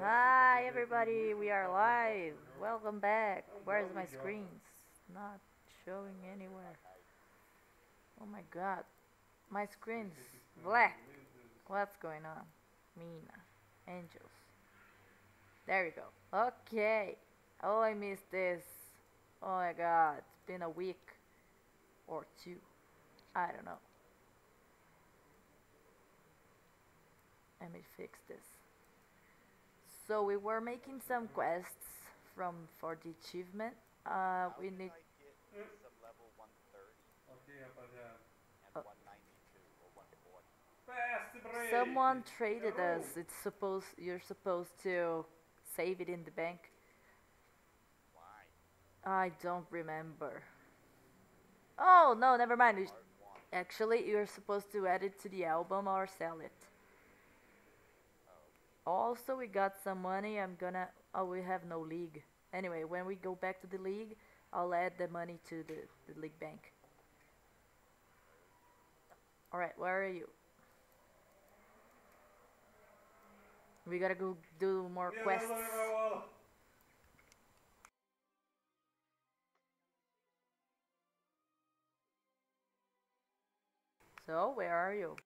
Hi everybody, we are live. Welcome back. Where's my screens? Not showing anywhere. Oh my god. My screen's black. What's going on? Mena. Angels. There we go. Okay. Oh, I missed this. Oh my god. It's been a week or two. I don't know. Let me fix this. So we were making some quests from for the achievement. Uh, How we need. I get to some level 130 Ok, rapaziada. and Oh. 192 or 140? Fast break! Someone traded Hello. us. It's supposed you're supposed to save it in the bank. Why? I don't remember. Oh no, never mind. You- Actually, you're supposed to add it to the album or sell it. Also, we got some money. I'm gonna. Oh, we have no league. Anyway, when we go back to the league, I'll add the money to the, the league bank. Alright, where are you? We gotta go do more quests. Deus, olha pra bola. So, where are you?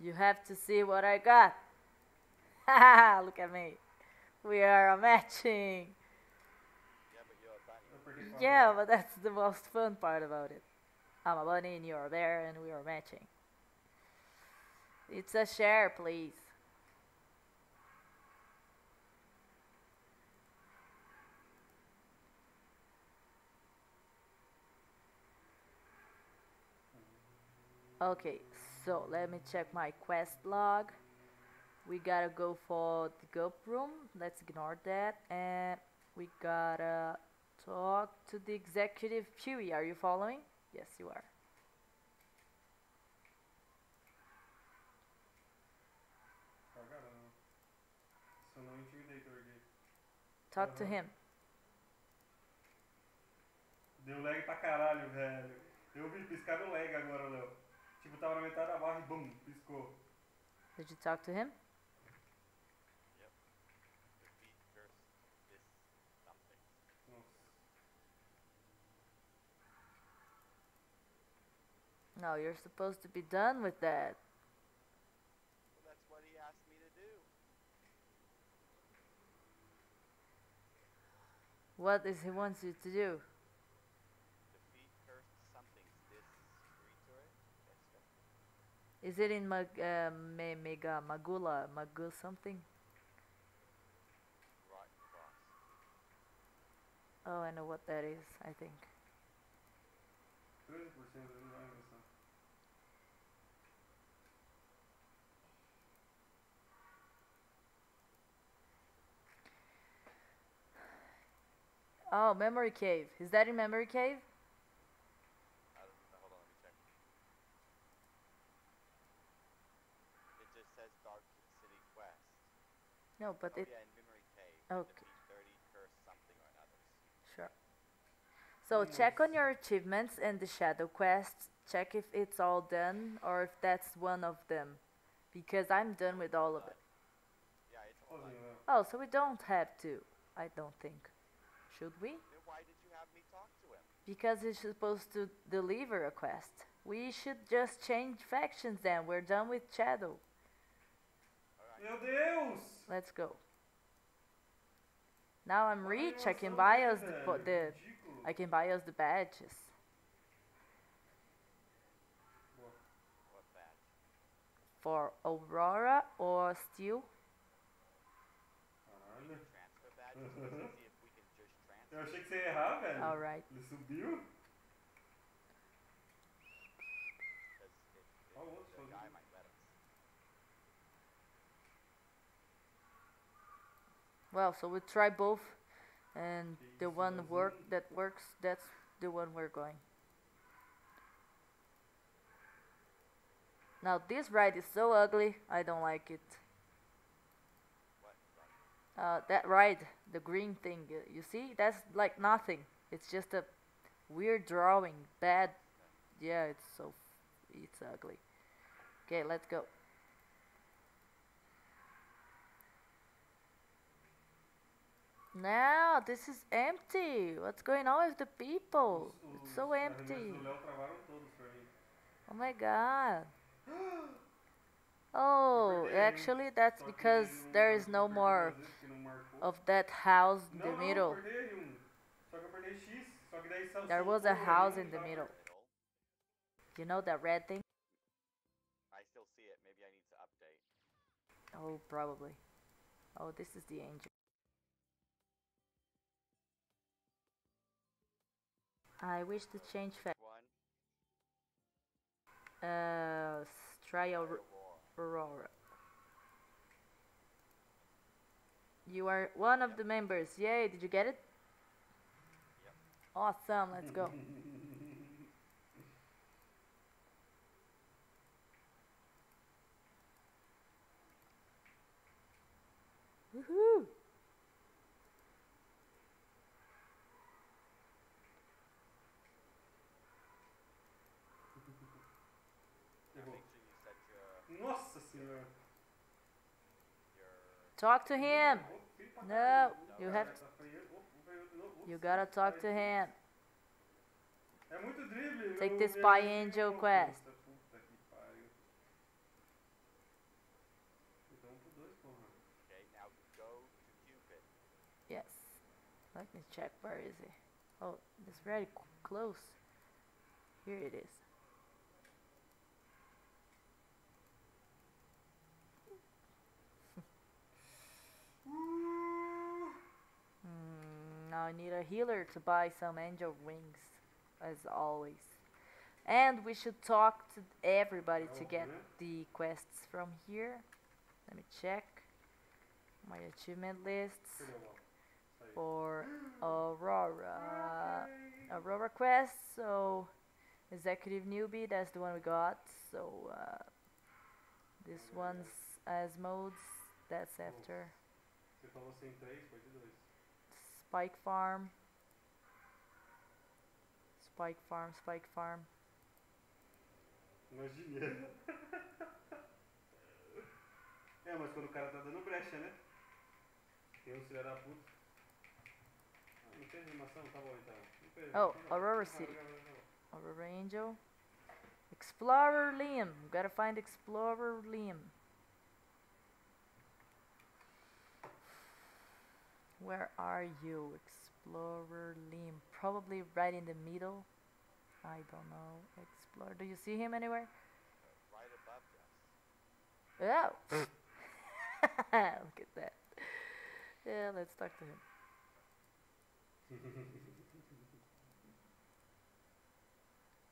You have to see what I got. Haha, look at me. We are a matching. Yeah. Yeah, but that's the most fun part about it. I'm a bunny and you're a bear and we are matching. It's a share, please. Okay, so let me check my quest log. We gotta go for the goop room. Let's ignore that. And we gotta talk to the executive Chewy. Are you following? Yes, you are. Pra caramba. Isso não é intimidator aqui. Talk to Uhum. him. Deu lag pra caralho, velho. Eu vi piscar o lag agora, Léo. Tipo, tava na metade da barra e bum, piscou. Did you talk to him? No, you're supposed to be done with that. Well, that's what he asked me to do. What does he wants you to do? Defeat curse something. This creature. That's it. Is it in Mag uh, Me Mega Magula Magu something? Right cross. Oh, I know what that is. I think. 13% ele vai invenção. Oh, Memory Cave. Is that in Memory Cave? I don't know. Hold on, let me check. It just says Dark City Quest. No, but oh it. yeah, in Memory Cave. Okay. 30 curse something or another. Sure. So hmm. check on your achievements and the shadow quests. Check if it's all done or if that's one of them. Because I'm done with all of it. Yeah, it's all oh, done. Oh, so we don't have to. I don't think. Should we? Then why did you have me talk to him? Because he's supposed to deliver a quest. We should just change factions then. We're done with Shadow. Alright. Meu Deus! Let's go. Now I'm Olha rich. I can buy us the, the I can buy us the badges Boa. What badge? for Aurora or Steel. Caralho. Transfer badges? Let's see if we can. Eu achei que você ia errar, velho. All right. Ele subiu. Because it, it, Oh, what's the so guy good? might let us. Well, so we try both, and the one work that works, that's the one we're going. Now this ride is so ugly, I don't like it. Uh, that ride, the green thing, y- you see, that's like nothing. It's just a weird drawing, bad yeah, it's so it's ugly. Okay, let's go. Now this is empty. What's going on with the people? Os- It's so empty. reuniões do Léo travaram todos pra mim. Oh my god. Oh, actually that's because não- there eu is no more duas vezes porque não marcou. of that house in the middle. eu perdi. Só que eu perdi X. Só que daí só There was a house in the middle. Middle. You know that red thing? I still see it. Maybe I need to update. Oh, probably. Oh, this is the angel. I wish to change fact. One. Uh, try Aur- Aurora. Aurora. You are one of the members. Yay, did you get it? Yep. Awesome, let's go. Woohoo! Errou. Make sure you set your Nossa senhora. your Talk to him. No, you have novo. You gotta talk to him. Take this by Angel quest. To. Yes. Let me check. Where is it? Oh, it's very close. Here it is. Hmm, now I need a healer to buy some angel wings, as always. And we should talk to everybody to get Óbvio, the quests from here. Let me check my achievement lists Perdeu a bola. Saiu. for Aurora. Aurora quest, so executive newbie, that's the one we got. So uh, this one's as modes, that's after Você falou sem três, foi de dois. Spike Farm. Spike Farm, Spike Farm. Imagina. é, mas quando o cara tá dando brecha, né? Tem uns filha da puta. Ah, não tem animação? Tá bom então. Tem- Oh, Aurora City. tá bom. Aurora Angel. Explorer Liam. Gotta find Explorer Liam. Where are you, Explorer Liam? Probably right in the middle. I don't know. Explorer. Do you see him anywhere? Right above us. Oh! Look at that. Yeah, let's talk to him.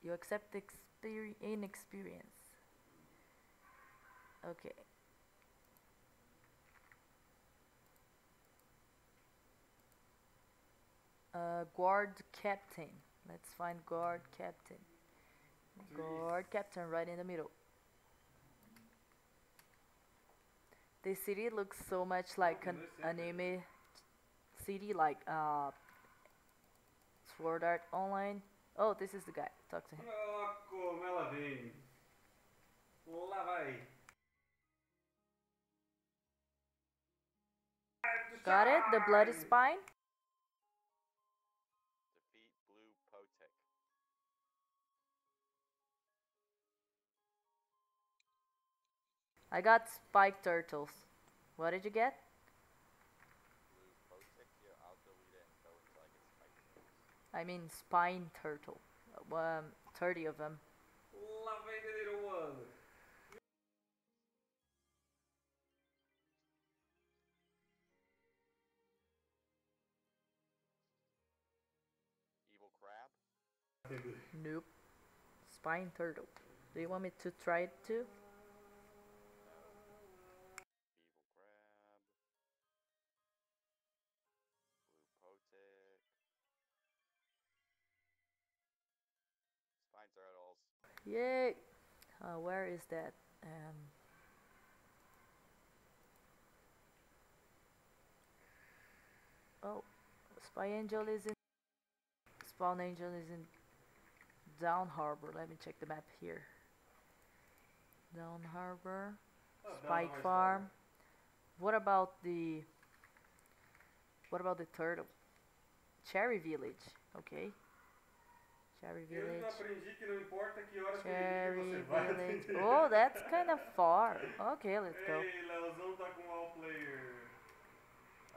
You accept experi- inexperience. Okay. Uh, guard captain. Let's find guard captain. Guard captain right in the middle. The city looks so much like an anime city, like uh, Sword Art Online. Oh, this is the guy. Talk to him. Ó, como ela vem. Lá vai. Got it? The bloody spine? I got spike turtles. What did you get? Blue Potic. Yeah, I'll delete it and go until I get spiked. I mean spine turtle. Um, 30 of them. Lá vem the little one. Evil Crab. Nope. Spine turtle. Do you want me to try it too? Yay! Uh, where is that? Um, oh, Spy Angel is in. Spawn Angel is in Down Harbor. Let me check the map here. Down Harbor. Dá Spike mais Farm. What about the What about the turtle? Cherry Village. Okay. Cherry Village. aprendi que não importa que horas que Cherry. Village. Oh, that's kind of far. Okay, let's go. Ei, Leozão tá com all player.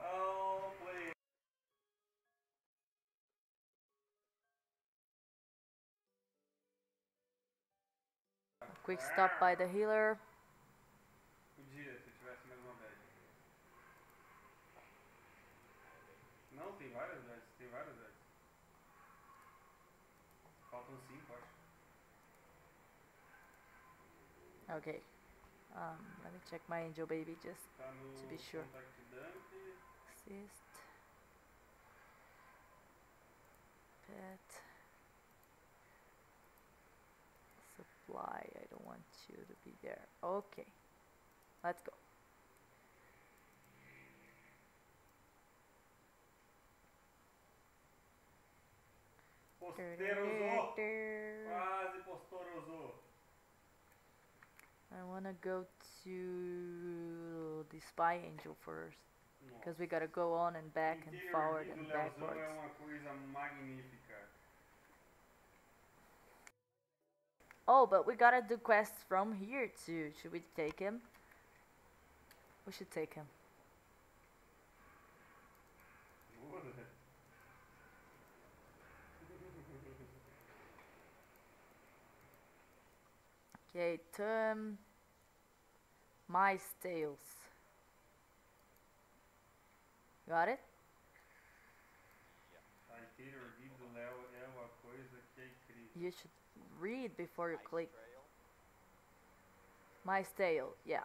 All player. Quick stop by the healer. Podia, se tivesse mais uma bad. Não, tem várias bets, tem várias bets. Faltam cinco, acho. Okay. Um, let me check my angel baby just To be sure. assist. Pet. Supply. I don't want you to be there. Okay. Let's go. Posterosou! Quase posterosou. I wanna go to the spy angel first. Because we gotta go on and back and forward and backwards. é uma coisa magnífica. Oh, but we gotta do quests from here too. Should we take him? We should take him. Boa, né? Okay, term my tales. Got it? A interior view do Léo é uma coisa que é incrível. You should read before you click. trail. My tale, yeah.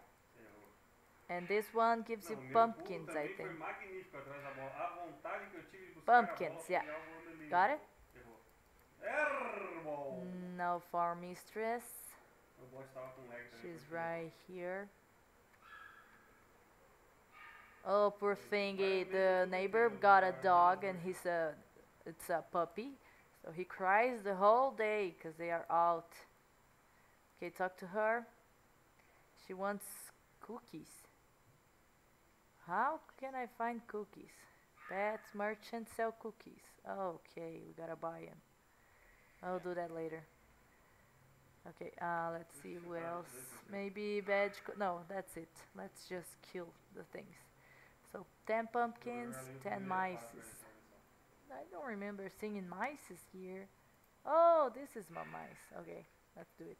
And this one gives you pumpkins, I think. foi magnífico atrás da bola. A vontade que eu tive de buscar Pumpkins, yeah. foi algo onde ele Got it? Errou. Errou. No for mistress. O She's right here. Oh, poor thingy. The neighbor got a dog and he's a, it's a puppy. So he cries the whole day because they are out. Okay, talk to her. She wants cookies. How can I find cookies? Pets merchant sell cookies. Okay, we gotta buy them. I'll do that later. Okay, uh, let's see who else. Maybe badge. No, that's it. Let's just kill the things. So ten pumpkins, ten ali mice. I don't remember seeing mice here. Oh, this is my mice. Okay, let's do it.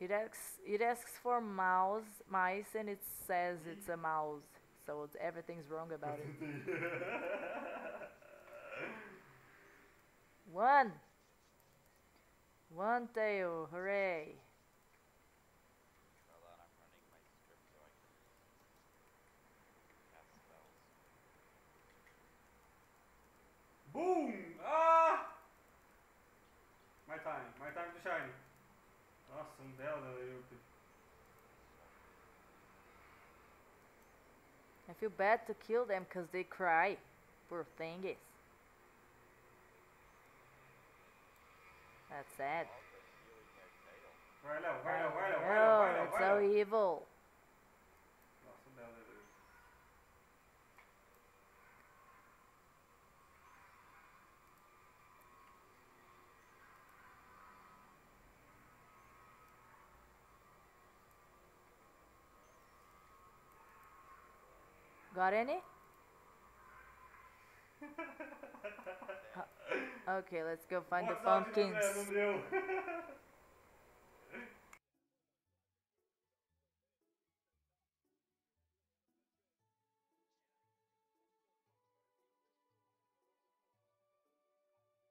It asks it asks for mouse, mice, and it says it's a mouse. So everything's wrong about it. One. One tail, hooray! Hold on, I'm running my script so I can cast spells. Boom! Ah! My time, my time to shine. Nossa, um belo eu. I feel bad to kill them because they cry. Poor thingies. That's sad. Also stealing their tail. Vai, Léo, vai, Léo, vai, Léo, vai, Léo, vai, Oh, it's so evil. Nossa, belo eu. Got any? Okay, let's go find the pumpkins. André, não deu.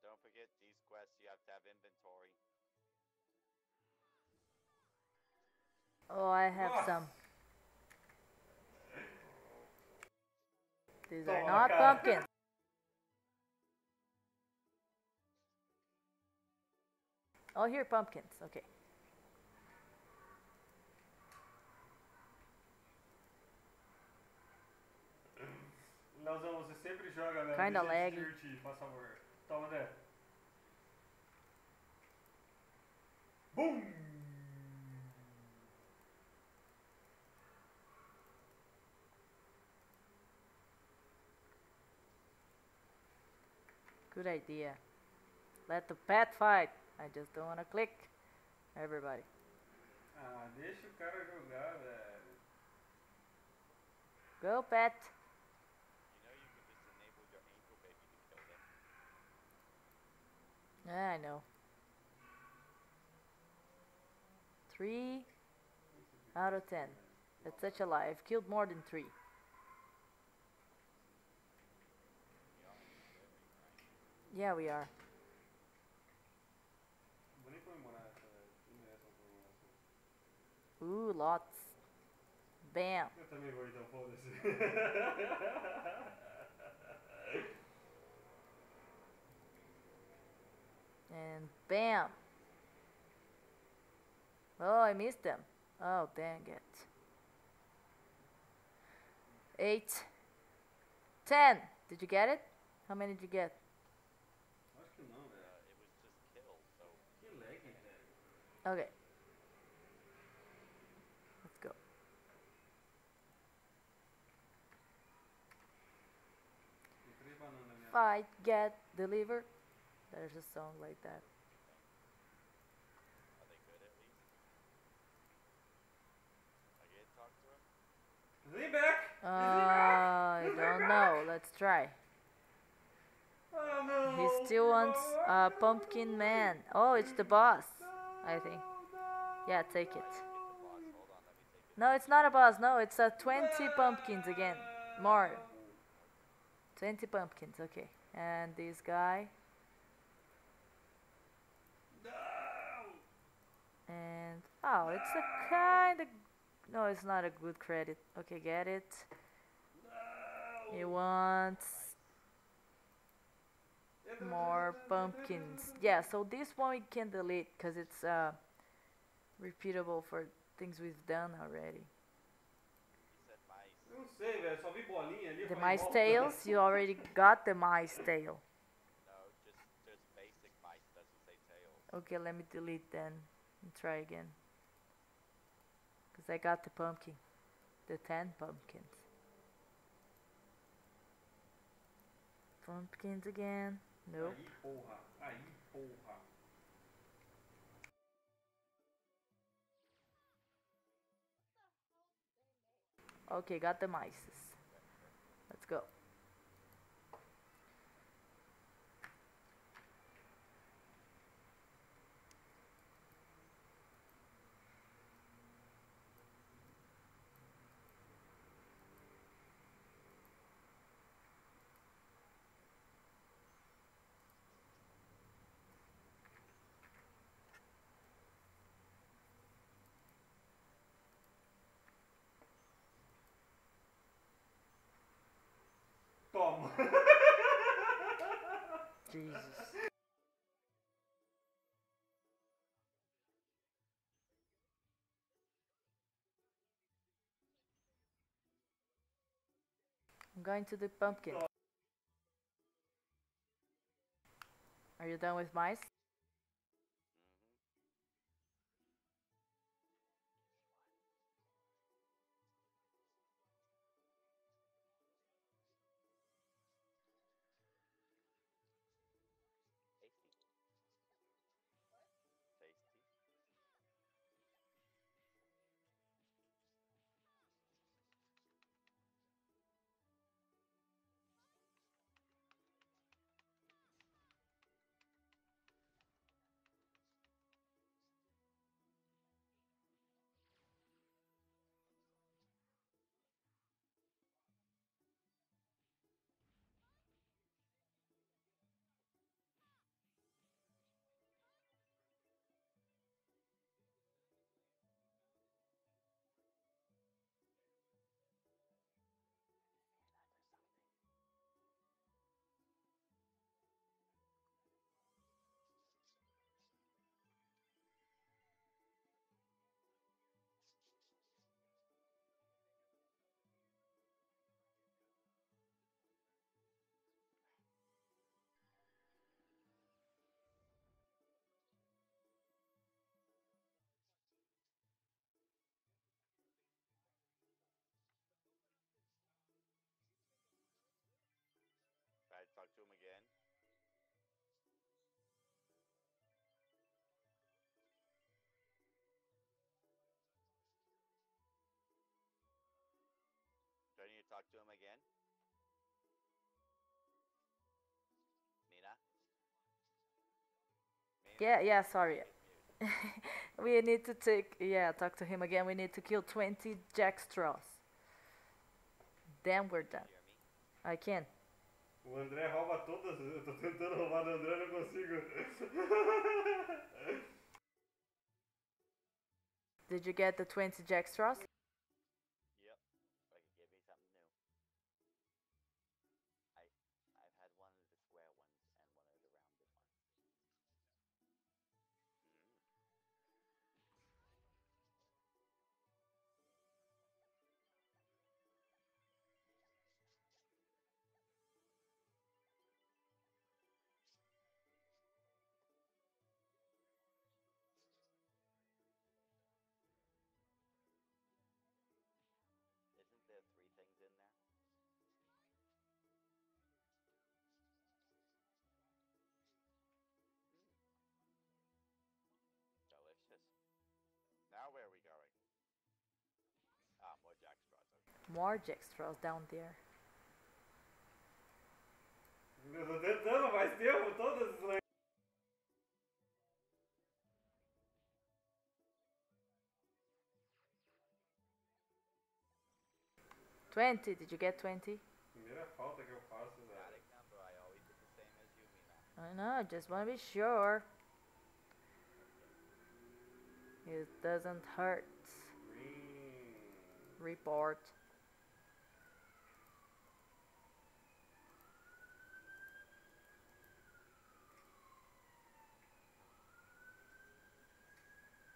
Don't forget these quests, you have to have inventory. Oh, I have Nossa. some. These are not cara. pumpkins. Oh, here pumpkins. Okay. Leozão, você sempre joga, velho. Kinda laggy. divertir, faz favor. Toma, André. Bum! Good idea. Let the pet fight. I just don't wanna click. Everybody. Ah, deixa o cara jogar, velho. Go pet. You know you can just enable your angel baby to kill them. Yeah, I know. Three out of ten. That's such a lie. I've killed more than three. Yeah, we are. Vou nem comemorar essa, velho. Não merece uma comemoração. Ooh, lots. Bam. Eu também vou então, foda-se. And bam. Oh, I missed them. Oh, dang it. Eight. Ten. Did you get it? How many did you get? Acho que não, velho. Uh, it was just kill, so Que lag, velho. Okay. Let's go. Tem três bananas na minha. Fight, get, deliver. There's a song like that. are they good at least? I get to talk to him? Vem back! Uh, I don't know. Let's try. Ah, não! He still wants a pumpkin man. Oh, it's the boss. I think. Yeah, take it. Get the boss. Hold on, let me take it. No, it's not a boss. No, it's a 20 pumpkins again. More. 20 pumpkins. Okay. And this guy. Não! And oh, it's a kind of. No, it's not a good credit. Okay, get it. Não! He wants more pumpkins. Yeah, so this one we can delete because it's uh, repeatable for things we've done already. He said mice. Eu não sei, velho. Só vi bolinha ali. eu The mice tails, you already got the mice tail. No, just just basic mice doesn't say tails. Okay, let me delete then and try again. Because I got the pumpkin. The 10 pumpkins. Pumpkins again. Nope. Aí, porra. Aí, porra. Okay, got the mice. Let's go. Toma. Jesus. I'm going to the pumpkin. Are you done with mice? Talk to him again? Mena? Mena? Yeah, yeah, sorry. We need to take, yeah, talk to him again. We need to kill 20 jack straws. Then we're done. I can. O André rouba todas. Eu tô tentando roubar do André, não consigo. Did you get the 20 jack More jack straws down there. Twenty, did you get 20? Primeira falta que eu faço, velho. I Mena. I know, just wanna be sure. It doesn't hurt. Green. Report.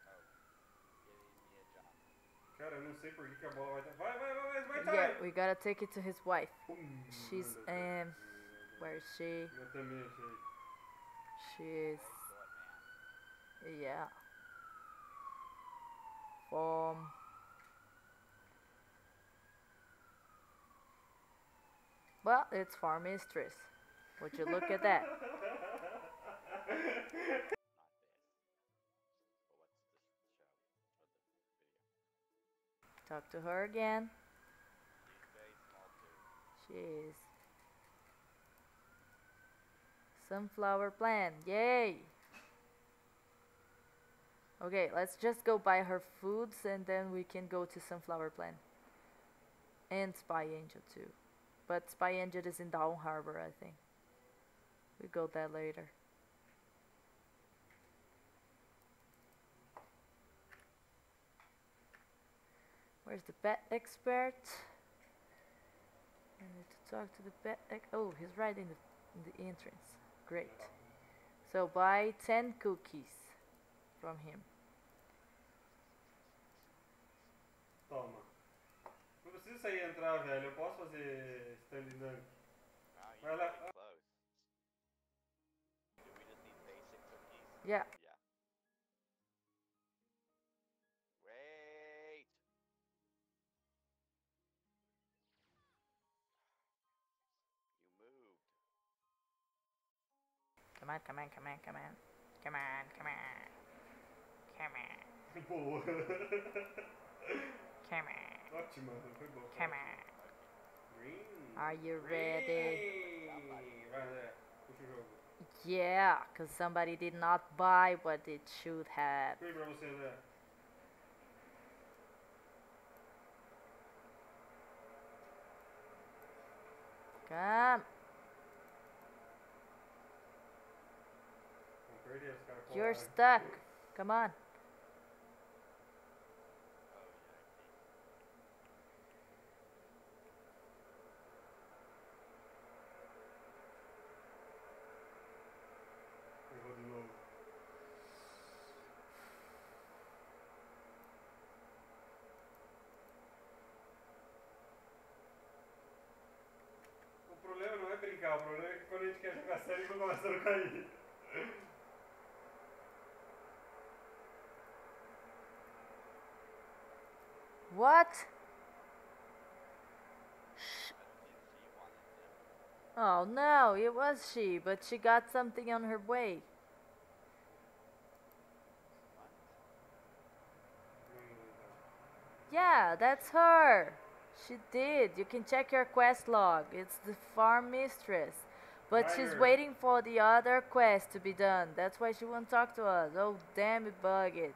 Oh, giving me a job. Cara, eu não sei por que, que a bola vai. Vai, vai, vai, vai! Yeah, we gotta take it to his wife. She's, um, Where is she? Eu também achei. Yeah. From. Well, it's Farm Mistress. Would you look at that? Talk to her again. Is. Sunflower plant. Yay! Okay, let's just go buy her foods and then we can go to Sunflower plant. And Spy Angel too. But Spy Angel is in Down Harbor, I think. We go there later. Where's the pet expert? I need to talk to the pet. Ex- oh, he's right in the in the entrance. Great. So buy ten cookies from him. Toma. Não precisa sair e entrar, velho. Eu posso fazer stand dunk. Wow, Well, you're Come on, come on, come on, come on. Come on, come on. Come on, come on, Ótima, foi bom. come on. Green. Are you ready? Green. Vai, André. Puxa o. Yeah, because somebody did not buy what it should have. Green. Come. Vamos perder, os caras You're stuck. Come on. O problema não é brincar, o problema é quando a gente quer jogar sério, não começa a cair. What? I don't think she wanted Oh no, it was she, but she got something on her way. Yeah, that's her. She did. You can check your quest log. It's the farm mistress. But she's waiting for the other quest to be done. That's why she won't talk to us. Oh, damn it, bug it.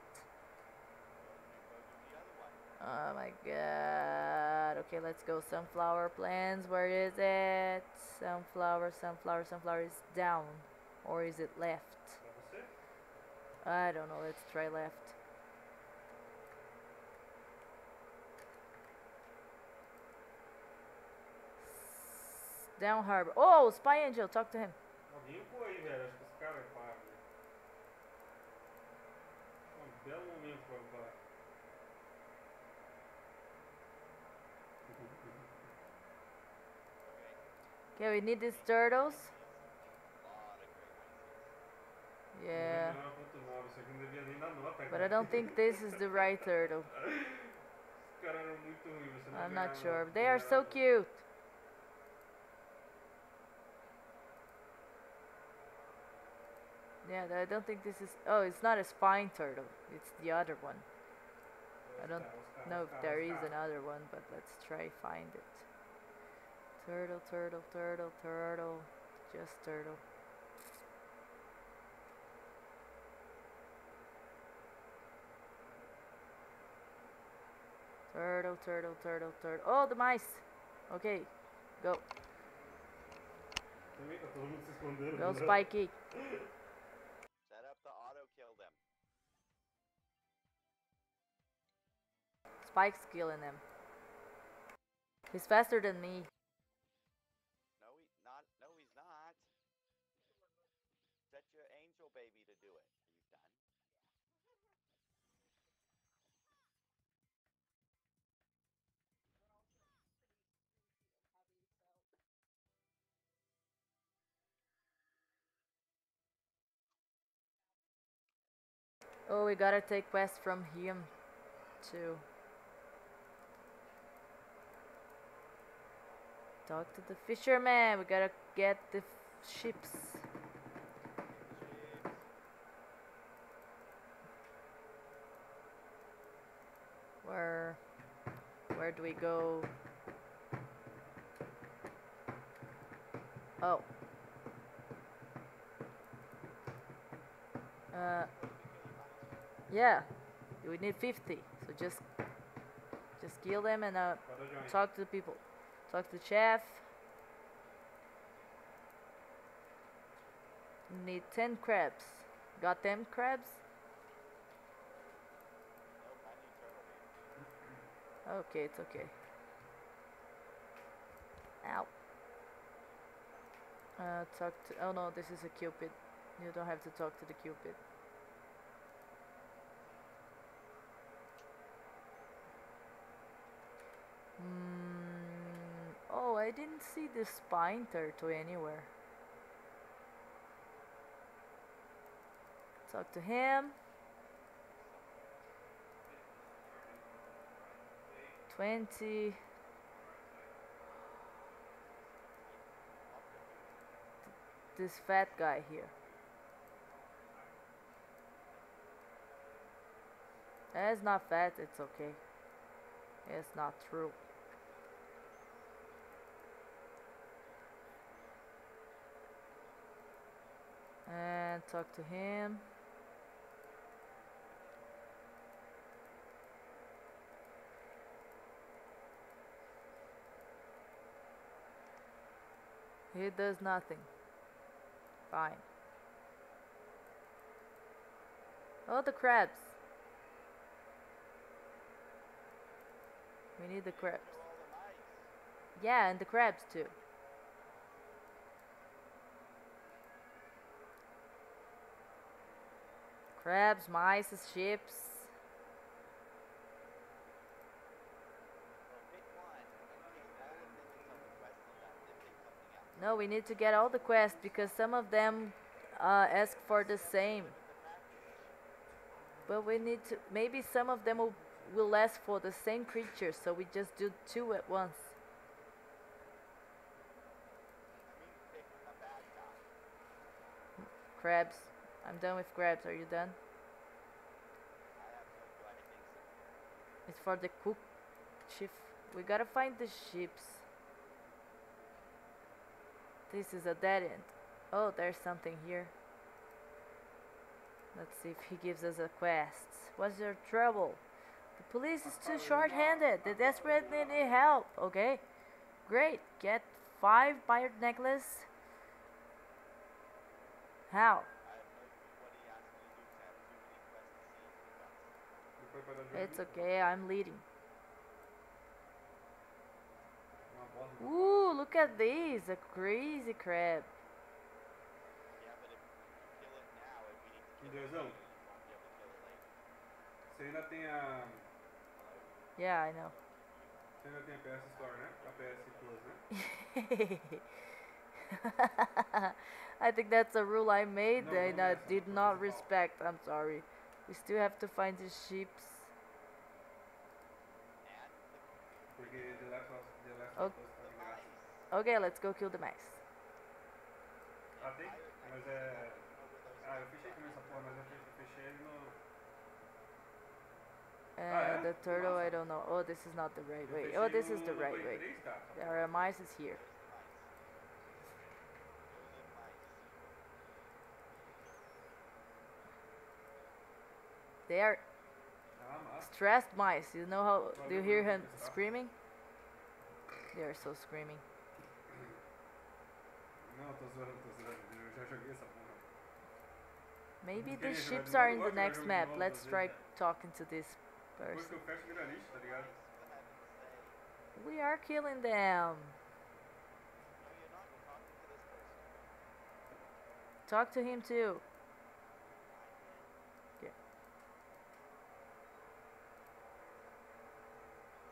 Go do the other one. Oh my god. Okay, let's go. Sunflower plants. Where is it? Sunflower, sunflower, sunflower is down. Or is it left? I don't know. Let's try left. Down harbor. Oh, Spy Angel. Talk to him. Velho. Acho que esse cara é pago. Um belo Okay, we need these turtles. Yeah. 99.9, isso aqui não devia nem dar nota, But. I don't think this is the right turtle. I'm not sure. They are so cute. Yeah, I don't think this is. Oh, it's not a spine turtle. It's the other one. I don't know if there is another one, but let's try find it. Turtle, turtle, turtle, turtle. Just turtle. Turtle, turtle, turtle, turtle. Oh, the mice. Okay, go, Também tá todo mundo se escondendo. go, né? Spikey. Set up the auto kill them. Spike's killing them. He's faster than me. Oh, we gotta take quest from him too. Talk to the fisherman. We gotta get the. Ships. Where where do we go? Oh. Uh yeah. We need 50. So just just kill them and uh talk to the people. Talk to the chef. Need 10 crabs. Got them crabs? Okay, it's okay. Ow. Uh, talk to. Oh no, this is a cupid. You don't have to talk to the cupid. Mm, oh, I didn't see the spine turtle anywhere. Talk to him. Twenty. This fat guy here. It's not fat, it's okay. It's not true. And talk to him. He does nothing. Fine. Oh, the crabs. We need the crabs. Yeah, and the crabs too. Crabs, mice, ships. Well, pick one and kill all of them until the quest is done. Then pick mice, else. No, we need to get all the quests because some of them uh, ask for the same. But we need to. Maybe some of them will, will ask for the same creature, so we just do two at once. Crabs. I'm done with grabs. Are you done? It's for the cook chief. We gotta find the ships. This is a dead end. Oh, there's something here. Let's see if he gives us a quest. What's your trouble? The police is too short-handed. They desperately need help. Okay, great. Get five pirate necklace. How? I have no clue what he asked me to do 'cause I have too many quests to see if he does. Não foi pra dar It's okay. I'm leading. Ooh, look at this. A crazy crab. Yeah, I know. I think that's a rule I made No, and I did not respect. I'm sorry. We still have to find the ships. And Porque The Last of The Last Oh. of Us tá de graça. Okay, let's go kill the mice. Mas necklaces, é. I don't know where those Ah, eu fechei também essa porra, mas eu fechei ele no. And yeah? the turtle, I don't know. Oh, this is not the right way. Oh, this is the right way. 3. There are mice is here. Where's the mice? They are. Stressed mice. You know how? Do you hear him screaming? They are so screaming. Não, tô zoando, tô zoando. Eu já joguei essa porra. Maybe the ships are in the next map. Let's try talking to this person. que eu fecho, vira lixo, tá ligado? For heaven's sake. We are killing them. No, you're not. You're talking to this person. Talk to him too.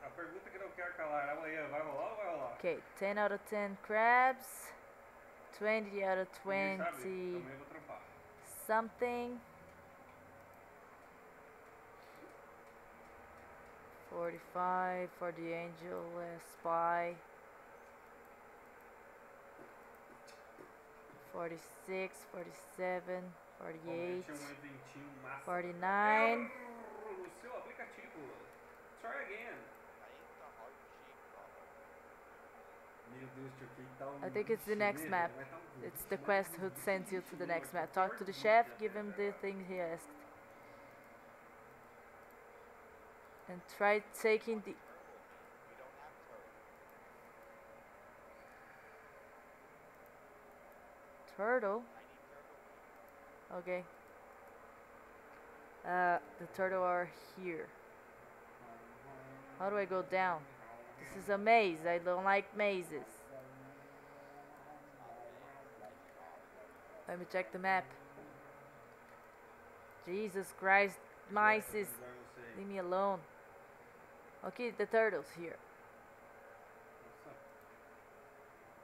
A pergunta que não quer calar, amanhã vai rolar ou vai rolar? Okay, 10 out of 10 crabs. 20 out of 20 sabe? Também vou trampar. something. 45 for the angel uh, spy. 46, 47, 48, um eventinho massa. 49. Erro No seu aplicativo. Try again. I ain't the heart sheep, brother. Meu Deus, tio, que tá um I think it's the next map. It's the quest who sends you to the next map. Talk to the chef, give him the thing he asked. And try taking the. Turtle. Okay. Uh, the turtle are here. How do I go down? This is a maze. I don't like mazes. Let me check the map. Jesus Christ, mice is. Leave me alone. Okay, the turtle's here. Nossa.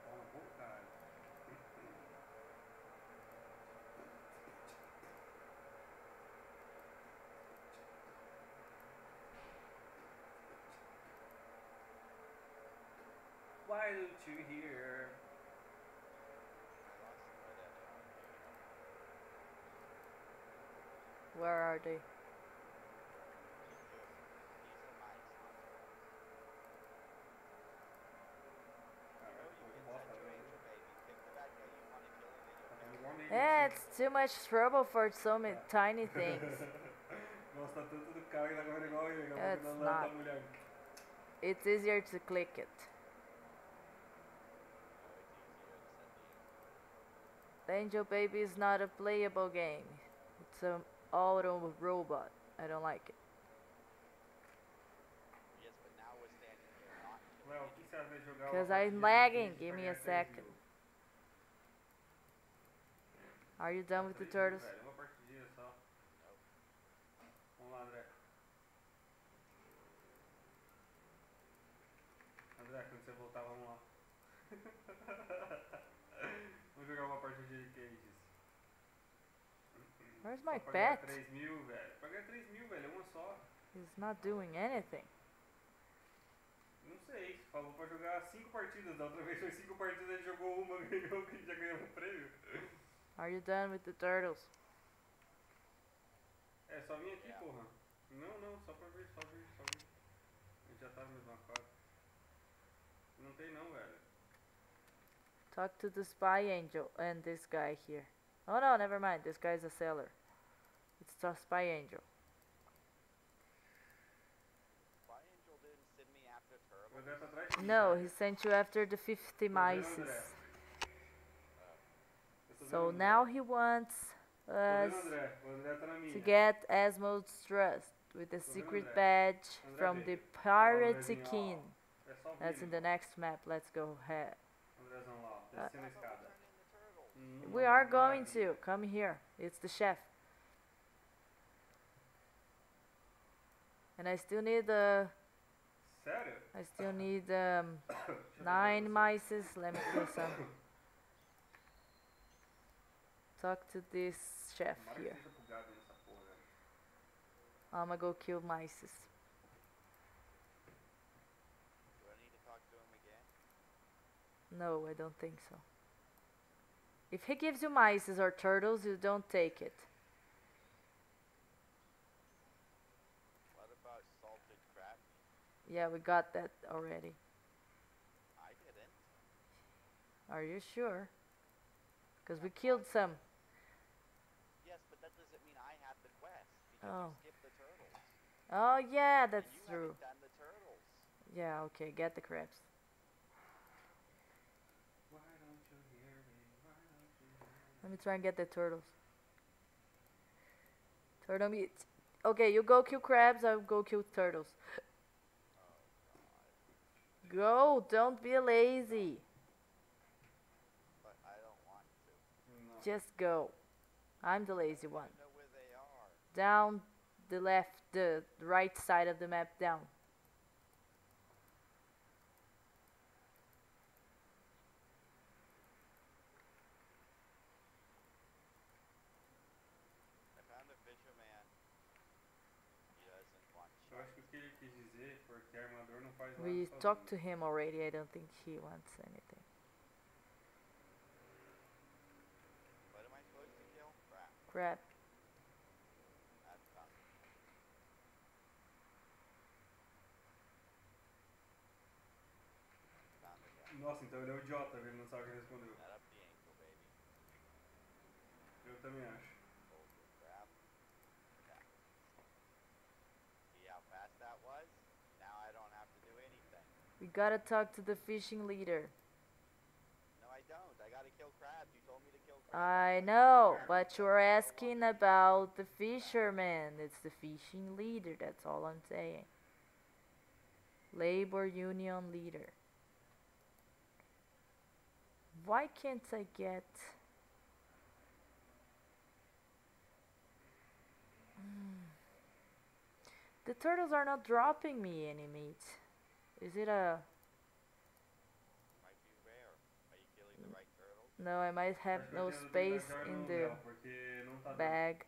Fala um pouco, caralho. Why don't you hear? I lost where they are. Where are they? These are mice, not turtles. You know you can set your angel baby. Pick the bad guy you want to kill and then you'll kill him. Igual Eh, it's too much trouble for so many tiny things. Gosta tanto do cara que agora igual ele, it's que not. da mulher. It's easier to click it. No, it's easier to set the Angel Baby is not a playable game. It's an auto robot. I don't like it. Yes, but now we're standing here not killing Léo, o que você acha de jogar uma Because partida I'm lagging. Give me a second. Are you done with the turtles? velho, Uma partidinha só. Vamos André. André, quando você voltar, vamos lá. vamos jogar uma partidinha de cages. Where's my Só pra ganhar pet? 3 mil, velho. Pra ganhar 3 mil, velho, é uma só. He's not doing anything. Não sei, falou pra jogar 5 partidas. Da outra vez foi 5 partidas, a gente jogou uma, ganhou, que já ganhou um prêmio. Are you done with the turtles? É, só vim aqui, Yeah. porra. Não, não, só pra ver, só ver, só ver. A gente já tá no mesmo aquário. Não tem não, velho. Talk to the spy angel and this guy here. Oh no, never mind. This guy's a seller. It's the spy angel. Spy Angel didn't send me after O turtles. André tá atrás de mim, No, he sent you after the 50 Tô vendo o mices. André. Eu tô vendo o So now he wants us o André. O André tá na minha. to get Asmode's trust with the secret badge from the veio. pirate king. É só o That's in the next map. Let's go ahead. Andrezão lá, ó. Uh, Descendo a escada. Turn in the turtles. Hum, We are going to. Come here. It's the chef. And I still need the Sério? I still need um, Deixa eu ver nine pra mices. Let me kill some. Talk to this chef here. seja bugado nessa porra, velho. I'ma go kill mices. Do I need to talk to him again? No, I don't think so. If he gives you mices or turtles, you don't take it. What about salted crab? Yeah, we got that already. I didn't. Are you sure? Because we killed some. Yes, but that doesn't mean I have the quest because Oh. you skipped the turtles. Oh, yeah, that's true. haven't done the turtles. Yeah, okay, get the crabs. Why don't you hear me? Why don't you hear me? Let me try and get the turtles. Turtle meat. Okay, you go kill crabs, I'll go kill turtles. Go, don't be lazy. But I don't want to. Não. Just go. I'm the lazy one. know where they are. Down the left, the right side of the map, down. I found a fisherman. He doesn't want Eu acho que o que ele quis dizer foi que armador não faz nada We talked to him already, I don't think he wants anything. What am I supposed to kill? Crap. Guy. Nossa, então ele é um idiota, ele não sabe o que respondeu. Eu também acho. Hold the crab. Yeah. See how fast that was? Now I don't have to do anything. We gotta talk to the fishing leader. No, I don't. I gotta kill crabs. You told me to kill crabs. I know, but you're asking about the fisherman. It's the fishing leader, that's all I'm saying. Labor union leader. Why can't I get. The turtles are not dropping me any meat. Is it a. No, I might have no space in the bag.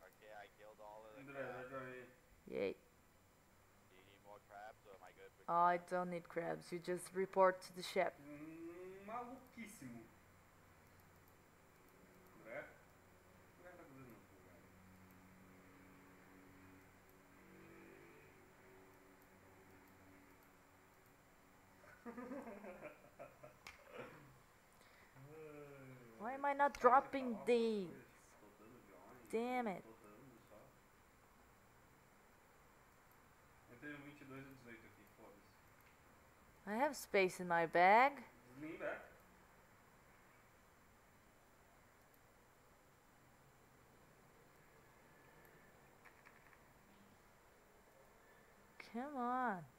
Okay, I killed all of the crabs. Yay. Oh, I don't need crabs. You just report to the chef. Maluquíssimo. André? André tá fazendo no cu, velho. Why am I not dropping these? Damn it. Tô dando só. Entrei no 22 ou 18 aqui, foda-se. I have space in my bag. Come on.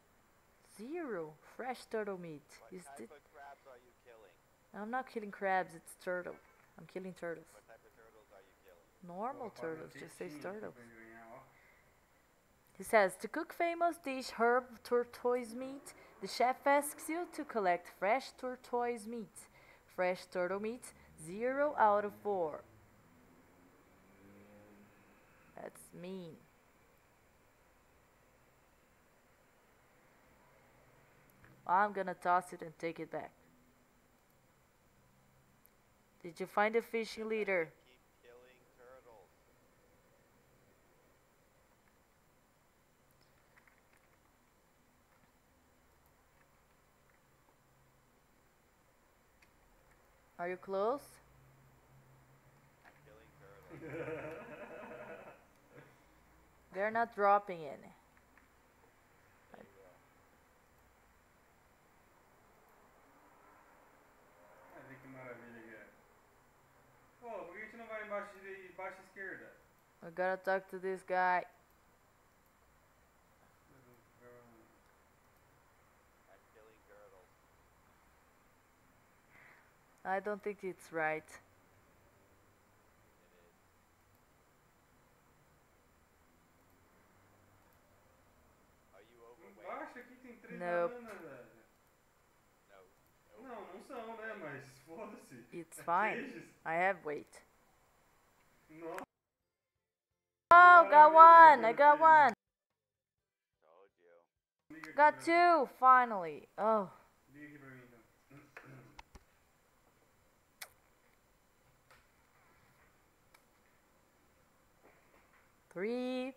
Zero. Fresh turtle meat. What Is type thi- of crabs are you killing? I'm not killing crabs, it's turtle. I'm killing turtles. What type of turtles are you killing? Normal Porra, turtles, just says quentinho, turtles. pra ganhar, ó. He says to cook famous dish herb tortoise meat, the chef asks you to collect fresh tortoise meat. Fresh turtle meat, 0 out of 4. That's mean. I'm gonna toss it and take it back. Did you find the fishing leader? Keep killing turtles. Are you close? I'm killing turtles. They're not dropping any. They will. Olha que maravilha que é. Pô, por que a gente não vai embaixo, dire... embaixo esquerda? We gotta talk to this guy. I'm killing turtles. I don't think it's right. Are you overweight? Embaixo aqui tem três Nope. No. Não, não são, né? Mas foda-se. It's fine. I have weight. Oh, got one! I got one! Got two, finally. Oh, three.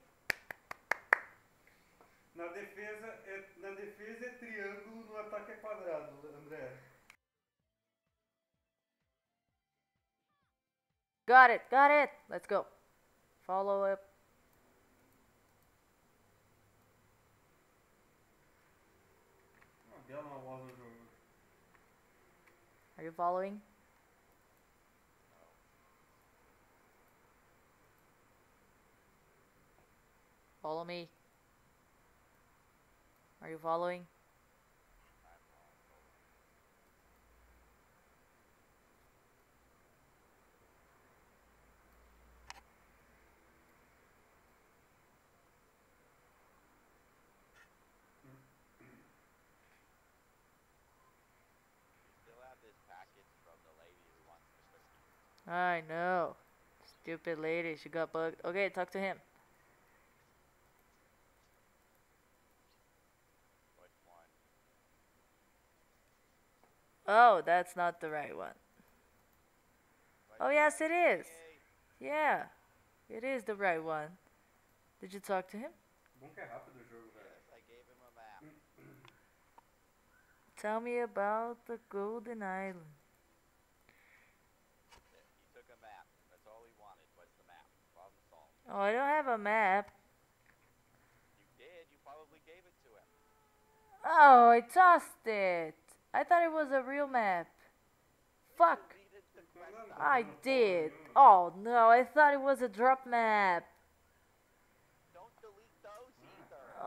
Na defesa é, na defesa é triângulo, no ataque é quadrado, André. Got it, got it. Let's go. Follow up. Uma bela uma voz no jogo. Are you following? Follow me. Are you following? You still have this package from the lady who wants the cookie. I know. Stupid lady, she got bugged. Okay, talk to him. Oh, that's not the right one. Oh, yes, it is. Yeah, it is the right one. Did you talk to him? Tell me about the Golden Island. There, He took a map. That's all he wanted was the map. Problem solved. Oh, I don't have a map. You did. You probably gave it to him. Oh, I tossed it. I thought it was a real map. Fuck. Deleted the Não, quest. não, I não, não, did. Oh no, I thought it was a drop map. Don't delete those either.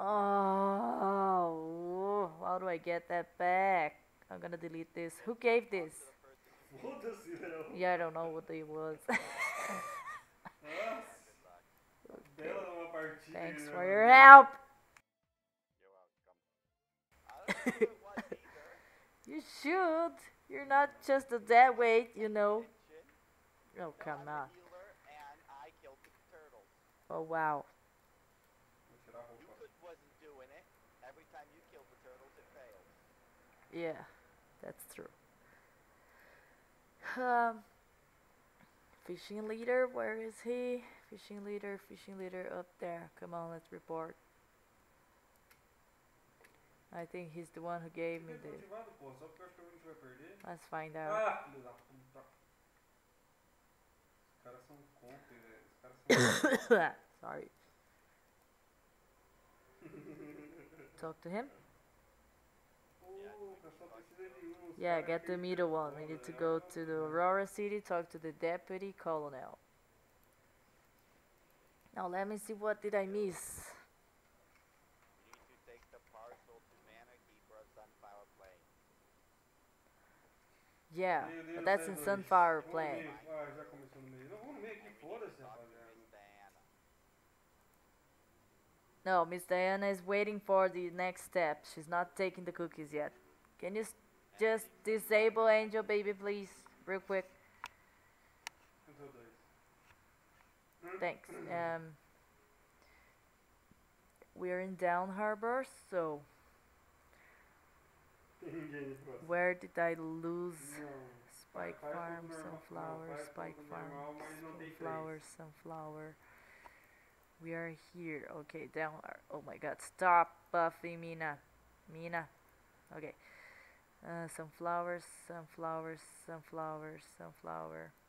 Oh, how do I get that back? I'm gonna delete this. Who gave this? To the person who Yeah, I don't know what it was. Nossa, Good luck. bela uma partida. Thanks for your help. You're welcome. I don't know who it was either. You should. You're not just a dead weight, you know. Oh, No, come I'm on. a healer and I killed the turtles. Oh, wow. Vou tirar a You roupa. could, wasn't doing it. Every time you killed the turtles, it failed. Yeah, that's true. Um, fishing leader, where is he? Fishing leader, fishing leader up there. Come on, let's report. I think he's the one who gave me the. Let's find out. Sorry. Talk to him. Yeah, get the middle one. We need to go to the Aurora City, talk to the deputy colonel. Now let me see what did I miss. You need to take the parcel to Manor Keeper of Sunflower Plain. Yeah, but that's in né, dois? Sunflower Vamos no Plain. meio. Já começou no meio. Não, vamos no meio aqui, And we need to foda-se, talk to rapaziada. Miss Diana. No, Miss Diana is waiting for the next step. She's not taking the cookies yet. Can you s- just disable Angel Baby, please? Real quick. Entrou dois. Thanks. Um, we're in Down Harbor, so Tem ninguém no próximo. where did I lose. Spike Farm, sunflower, Spike Farm, normal, mas não sunflower, sunflower. We are here. Okay, down. Oh my god, stop buffing Mena. Mena. Okay. Uh, sunflowers, sunflowers, sunflowers, sunflower. Caralho, não tem ninguém.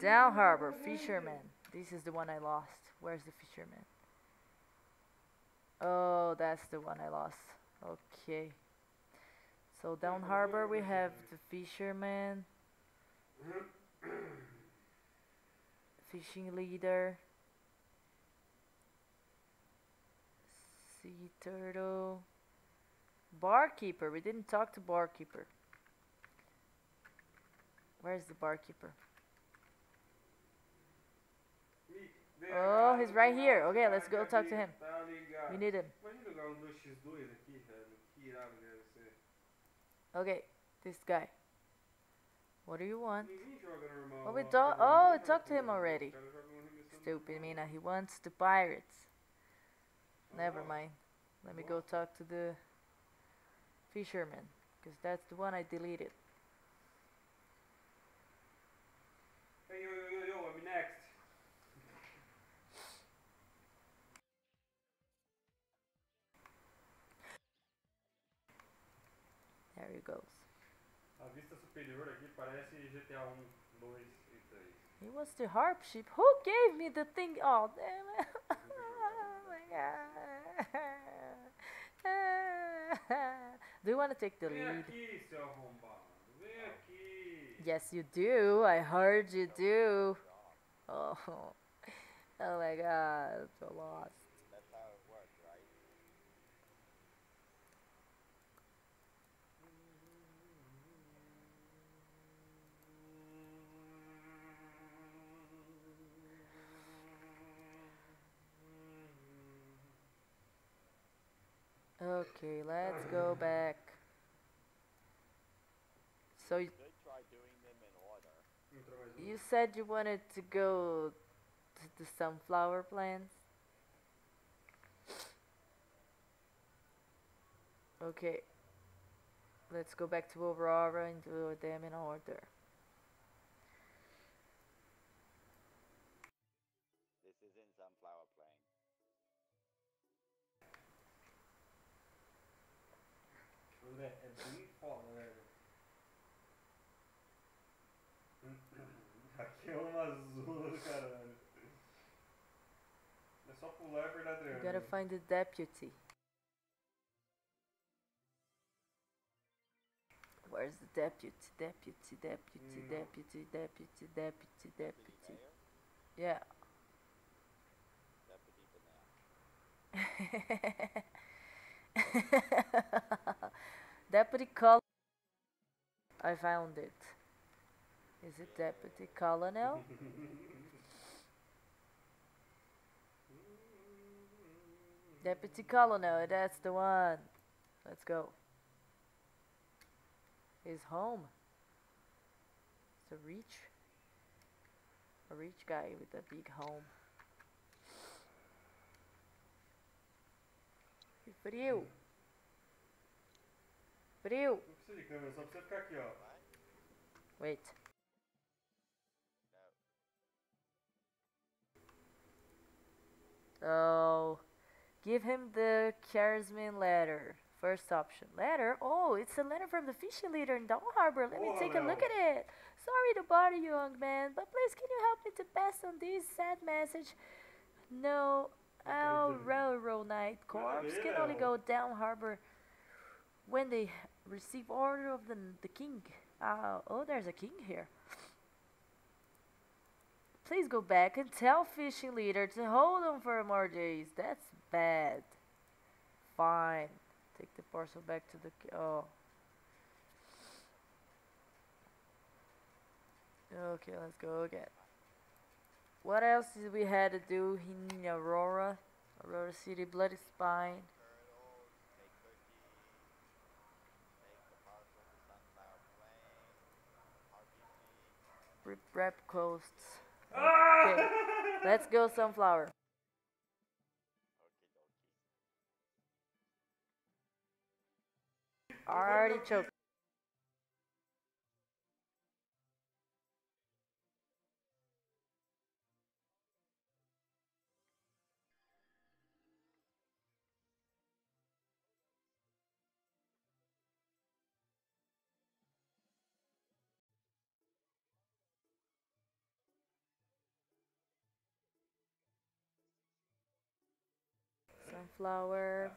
Down Harbor, fisherman. This is the one I lost. Where's the fisherman? Oh, that's the one I lost. Okay. So down harbor we have the fisherman, fishing leader, sea turtle, barkeeper. We didn't talk to barkeeper. Where's the barkeeper? Oh, he's right here. Okay, let's go talk to him. We need him. Imagina jogar 2x2 aqui, velho. Que irado que deve ser. Okay, this guy. What do you want? Ninguém joga normal. Well, we oh, talk- oh, we talked to him already. Os caras jogam arremessando Stupid. Mena, he wants the pirates. Never Oh, mind. Let me go talk to the fisherman, because that's the one I deleted. Hey, yo, yo, yo, yo, I'm next. There he goes. A vista superior aqui parece GTA 1, 2 e 3. He wants the harp ship. Who gave me the thing? Oh, damn it. oh my god. do you want to take the Vem lead? aqui, seu arrombado. Vem oh. aqui. Yes, you do. I heard you do. Oh, oh my god, so lost. Okay, let's go back. So you, Should try doing them in order. Entrou mais um. You said you wanted to go to the sunflower plants? Okay. Let's go back to Aurora and do them in order. This is in Sunflower Plain. André, é bem foda, velho. Aqui é uma zona do caralho. É só pular e perder You adrenalina. Gotta find the deputy. Where's the deputy? Deputy, deputy, Mm. deputy, deputy, deputy, deputy. Yeah. Deputy Col. I found it. Is it Deputy Colonel? Deputy Colonel, that's the one. Let's go. His home. It's a rich, a rich guy with a big home. Frio. Frio. Wait. Oh, give him the Charisman letter. First option. Letter? Oh, it's a letter from the fishing leader in Dawn Harbor. Let me Oh, take a look at it. Sorry to bother you, young man, but please can you help me to pass on this sad message? No, our railroad knight corps can only go down harbor when they receive order of the the king. Uh, oh, there's a king here. Please go back and tell fishing leader to hold on for more days. That's bad. Fine. Take the parcel back to the. Oh. Okay, let's go again. What else did we had to do in Aurora? Aurora City, Bloody Spine. Turtles, take cookies, take the parcel to Sunflower Plain, RPG. Rip Rap Coasts. Okay, let's go Sunflower. Artichoke. Sunflower.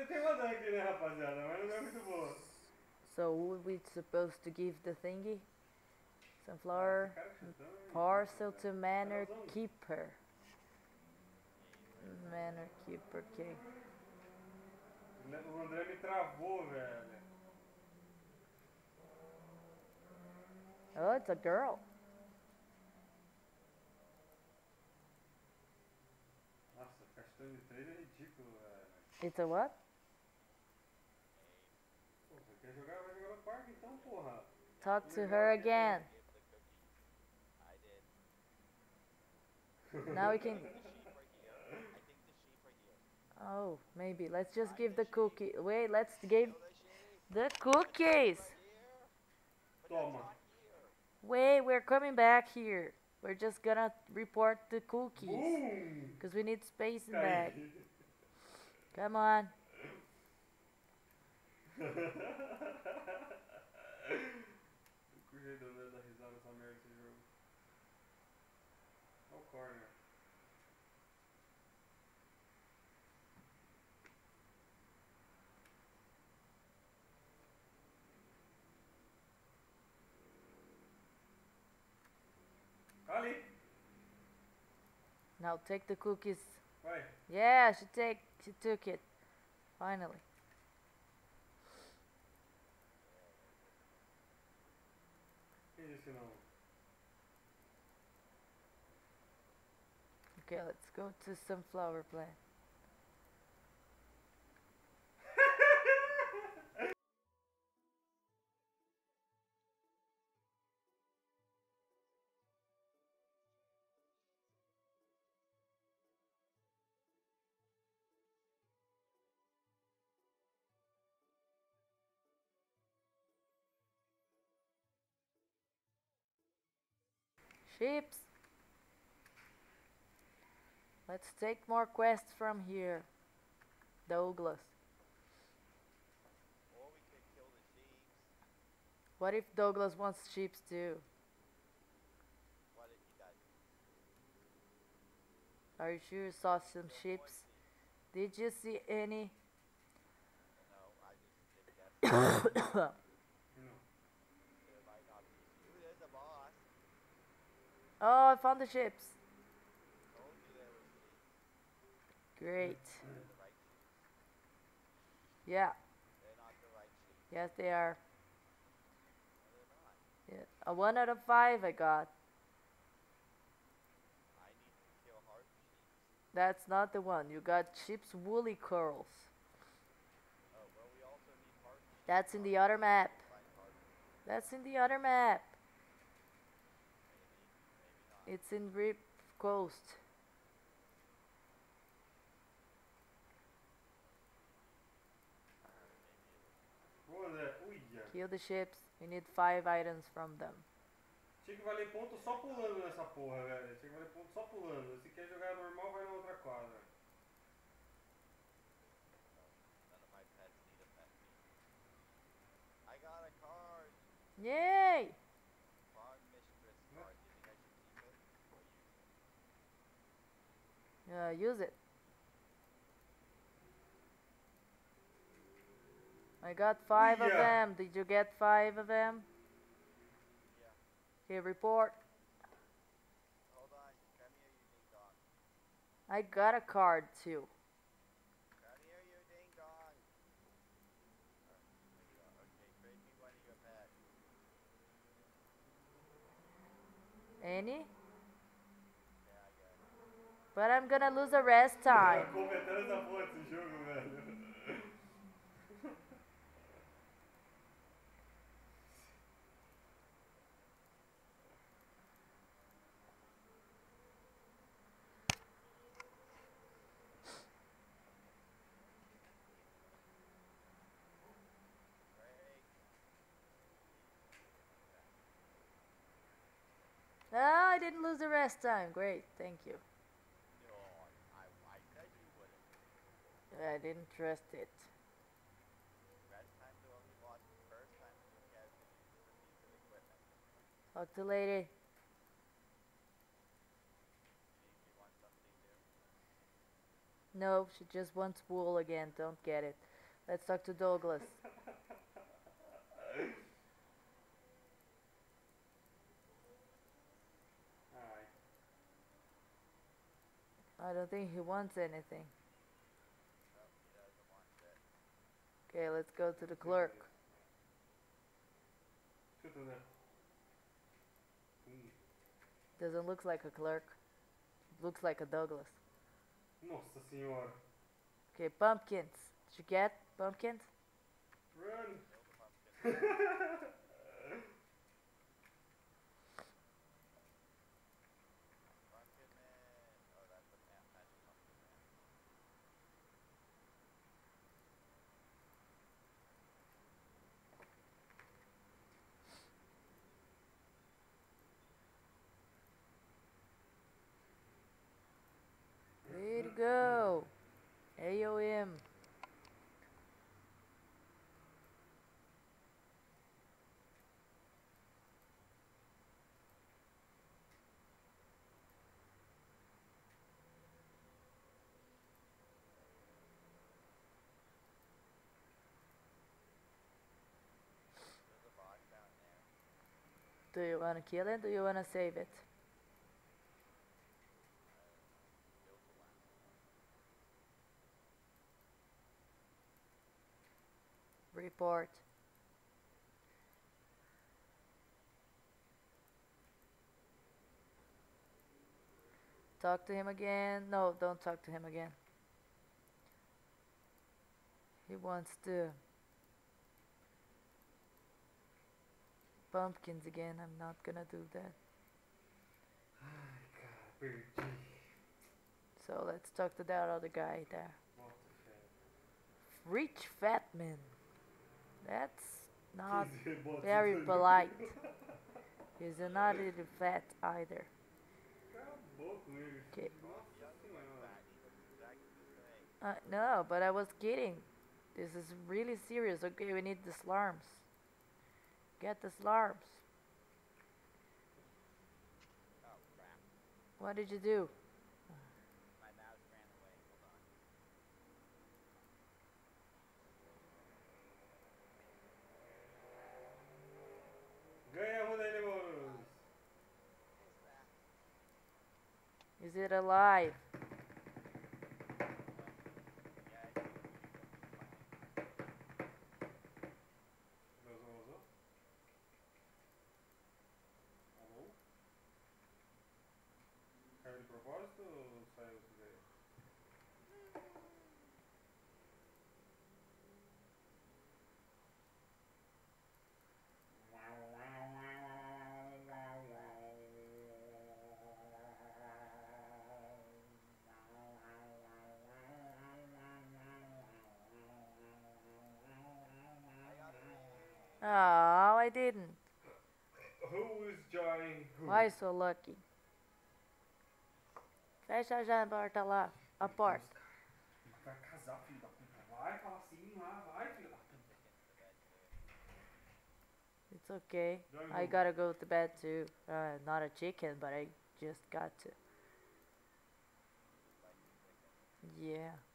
Tentei mandar aqui, né, rapaziada, mas não é muito boa. So would we supposed to give the thingy? Sunflower é parcel to Manor Keeper. Manor Keeper, okay. O André me travou, velho. Oh, it's a girl. Nossa, castanho de três é ridículo, velho. It's a what? Talk to her again. Give the cookie. I did. Now we can. The sheep are here. I think the sheep are here. Oh, maybe. Let's just give the cookie. Wait, let's give the cookies. Here. But that's Toma. Wait, we're coming back here. We're just gonna report the cookies. Because we need space in that. Come on. Com o jeito de eu dar risada nessa merda desse jogo. Olha o corner. Ali! Now take the cookies. Vai! Yeah, she take she took it. Finally. Okay, let's go to sunflower plant. Sheeps. Let's take more quests from here. Douglas. Or we could kill the sheep. What if Douglas wants sheeps too? What if he does? Are you sure you saw some sheeps? Did you see any? No, I just did guess. oh, Não. there might not be. Ooh, there's a boss. Oh, I found the sheep. Great. Yeah, yes they are. Yeah. A one out of five I got. That's not the one. You got sheep's woolly curls. Oh. That's in the other map. That's in the other map. Maybe. Maybe not. It's in Rip Coast. Ô Kill the ships. We need five items from them. Tinha que valer ponto só pulando nessa porra, velho. Tinha que valer ponto só pulando. Se quer jogar normal, vai na outra quadra. None of my pets need a pet me. I got a card. Yay! Farm mistress card. Do you think I should keep it or use it? Uh, use it. I got five of them. Did you get five of them? Yeah. Okay, report. Hold on. Come here, you ding dong. I got a card too. Come here, you ding dong. There you go. Okay, trade me one of your pets. Any? But I'm gonna lose the rest time. Ah, I didn't lose the rest time. Great, thank you. The piece of equipment. Talk to the lady. She, she wants something new. No, she just wants wool again. Don't get it. Let's talk to Douglas. I don't think he wants anything. No, she doesn't want it. Okay, let's go to the clerk. Escuta, Zé. Hum. Doesn't look like a clerk. Looks like a Douglas. Nossa senhora. Okay, pumpkins. Did you get pumpkins? Run. Kill the pumpkin. Pumpkin man. Oh, that's a ma- magic pumpkin man. Way to go. AOM. There's a box down there. Do you want to kill it? Do you want to save it? Report. Talk to him again. No, don't talk to him again. He wants to. Pumpkins again. I'm not gonna do that. Ai, cara, perdi. So let's talk to that other guy there. Rich fat man. That's not Quer dizer, bota very polite. He's not really fat either. Acabou com ele. Okay. Nossa senhora. That he looks exactly the same. Uh, no, but I was kidding. This is really serious. Okay, we need the slurms. Get the crap. What did you do? Is it alive? Yeah, I do. Vazou, vazou? Alô? Caiu de propósito saiu isso daí? Oh, I didn't. Who is who? Why so lucky? A lá. A porta. Vai casar, filho da puta. Vai, fala assim lá, vai, filho da puta. It's okay. I gotta go to bed too. Uh, not a chicken, but I just got to. Yeah.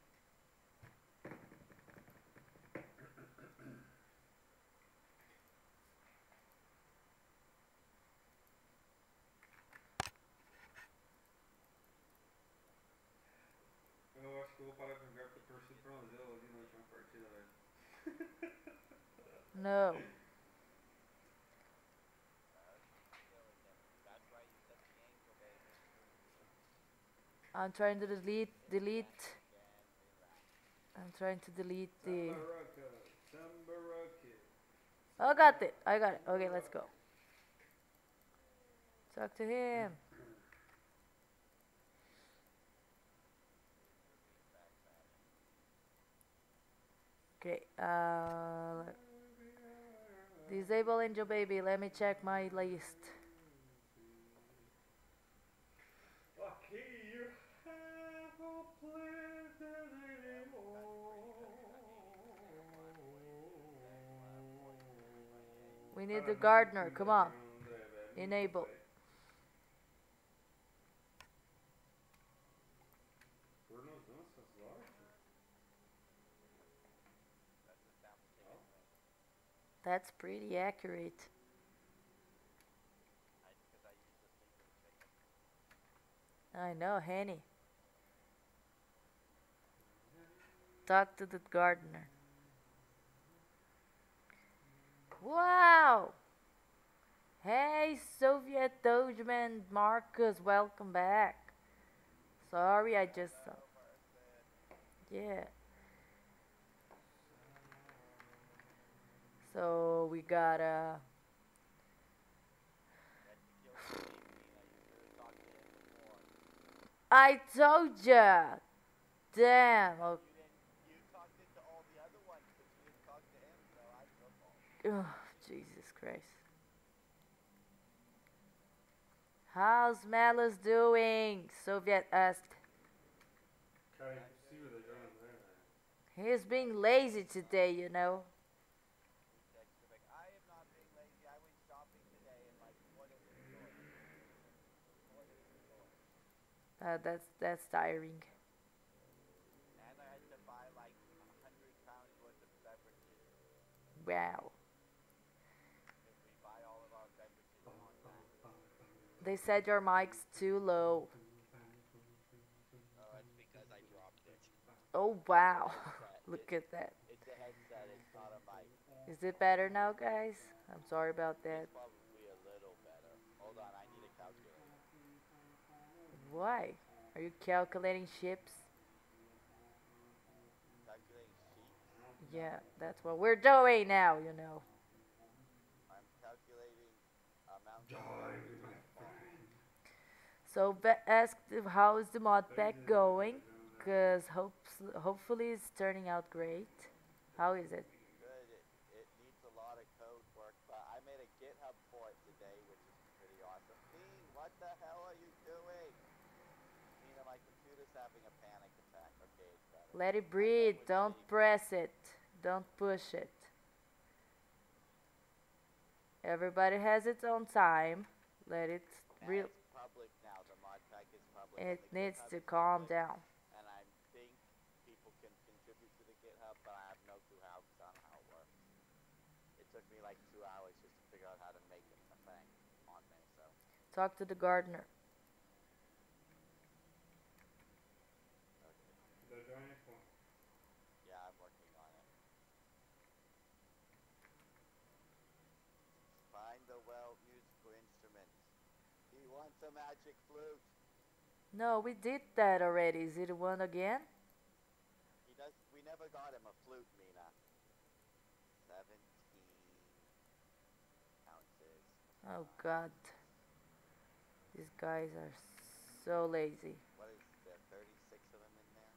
Eu acho que eu vou parar de jogar porque eu torci pro Anzel ali na última partida, velho. No. That's why you said the angel baby. I'm trying to delete delete I'm trying to delete the Samba Rocket, Samba Rocket. Oh got it. I got it. Okay, let's go. Talk to him. Okay. Uh, disable Angel Baby. Let me check my list. We need the gardener. Come on. Enable. That's pretty accurate. I know, Henny. Talk to the gardener. Wow! Hey, Soviet Dogeman Marcus, welcome back. Sorry, I just saw. Yeah. So we got uh I told ya. Damn. Oh, You talked into all the other ones, but you didn't talk to him, so I your fault. oh, Jesus Christ. How's Malus doing? Soviet asked. Cara, é impossível da jogar André, velho. He's being lazy today, you know. He texted back, I am not being lazy. I went shopping today and like what is the choice? What is the choice? Uh, that's that's tiring. And I had to buy like a hundred pounds worth of beverages Wow. because we buy all of our beverages on that. They said your mic's too low. Oh, it's because I dropped it. Oh wow. Look at that. It's a headset. It's not a mic. Is it better now, guys? I'm sorry about that. It's probably a little better. Hold on, I need a calculator. Why? Are you calculating ships? Calculating sheets. Yeah, that's what we're doing now, you know. I'm calculating amount of. So Be- asked how is the mod pack going? Cause hopes hopefully it's turning out great. How is it? good. It, it needs a lot of code work, but I made a GitHub for it today, which is pretty awesome. Dean, what the hell are you doing? Nina, my computer's having a panic attack. Okay, it's better. Let it breathe. Don't press it. Don't push it. Everybody has its own time. Let it And real. it's public now. The mod pack is public. It and the needs GitHub to is calm public, down. And I think people can contribute to the GitHub, but I have no clue how, 'cause I don't know how it works. It took me like two hours just to figure out how to make it a thing on there, so. Talk to the gardener. Okay. Da join pô. Yeah, I'm working on it. Find the well musical instruments. He wants a magic flute. No, we did that already. Is it one again? He does. We never got him a flute, Mena. Seventeen ounces. Oh God. These guys are so lazy. What is there? Thirty-six of them in there.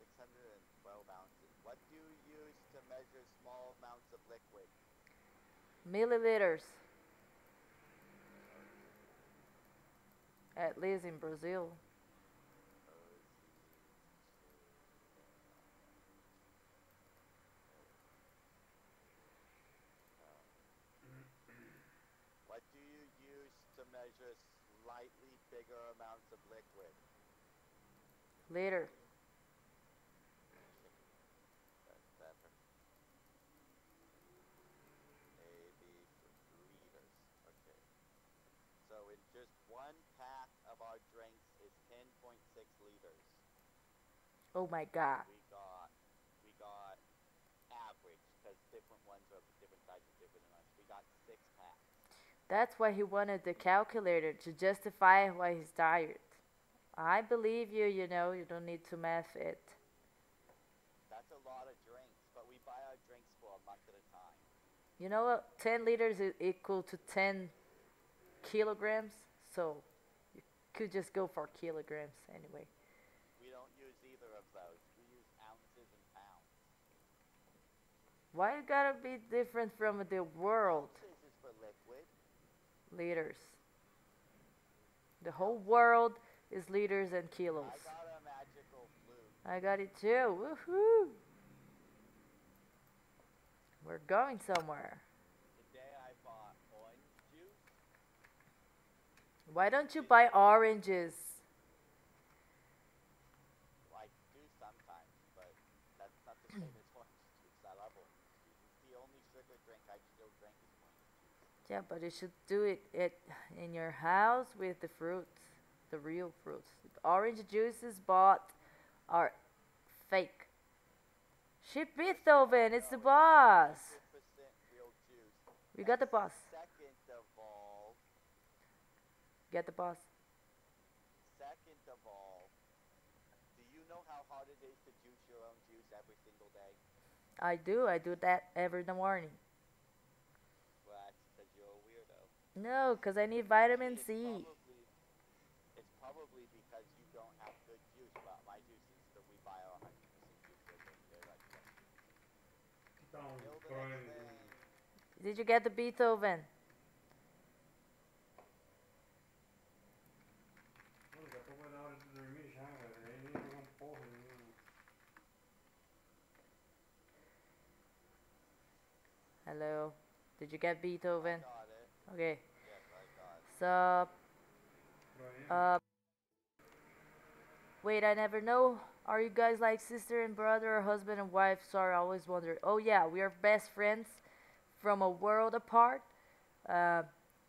Six hundred and twelve ounces. What do you use to measure small amounts of liquid? Milliliters. At least in Brazil. What do you use to measure slightly bigger amounts of liquid? Liter. That's better. A, B, liters. Okay. So in just one pack of our drinks is 10.6 liters. Oh my God. We got, we got average because different ones are different sizes, different. We got six packs. That's why he wanted the calculator to justify why he's tired. I believe you, you know, you don't need to math it. That's a lot of drinks, but we buy our drinks for a month at a time. You know what? 10 liters is equal to 10 kilograms. So you could just go for kilograms anyway. Why you gotta be different from the world? Leaders. The whole world is liters and kilos. I got, I got it too. Woohoo! We're going somewhere. Why don't you buy oranges? Yeah, but you should do it at, in your house with the fruits, the real fruits. Orange juices bought are fake. Ship Beethoven, it's the boss. 100% real juice. We got the boss. Second of all, Get the boss. second of all, do you know how hard it is to juice your own juice every single day? I do. I do that every morning. Well, that's because you're a weirdo. No, 'cause I need vitamin It's C. Probably, it's probably because you don't have good juice, but my juices that we buy are 100% juice. They're, they're like fresh juice. Então, Till the por next thing. Did you get the Beethoven? Pô, daqui a pouco vai dar hora de dormir já, velho. Aí nem jogar porra nenhuma. Hello. Did you get Beethoven? Oh Got it. Okay. Yes, I got it. So, uh, wait, I never know. Are you guys like sister and brother or husband and wife? Sorry, I always wondered. Oh yeah, we are best friends from a world apart. Uh,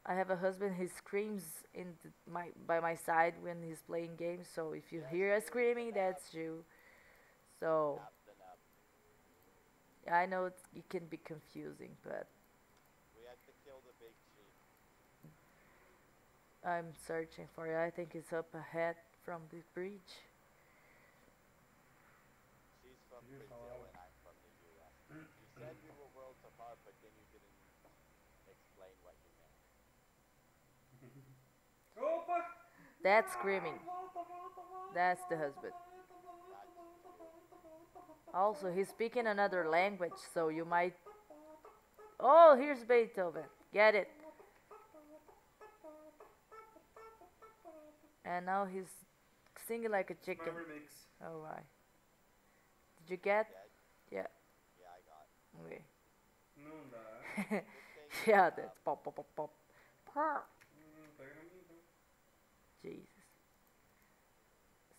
I have a husband. He screams in th- my by my side when he's playing games. So if you hear us screaming, that's you. So yeah, I know it can be confusing, but We had to kill the big sheep. I'm searching for it. I think it's up ahead from the bridge. She's from You Brazil follow. and I'm from the U.S. you said we were worlds apart, but then you didn't explain what you meant. That's screaming. That's the husband. Also, he's speaking another language, so you might. Oh, here's Beethoven. Get it. And now he's singing like a My chicken. remix. Alright. Oh, Did you get? yeah, Yeah. yeah, I got. Okay. Não dá. Yeah, that's pop, pop, pop, pop. Purr. Hum, pega na minha então. Jesus.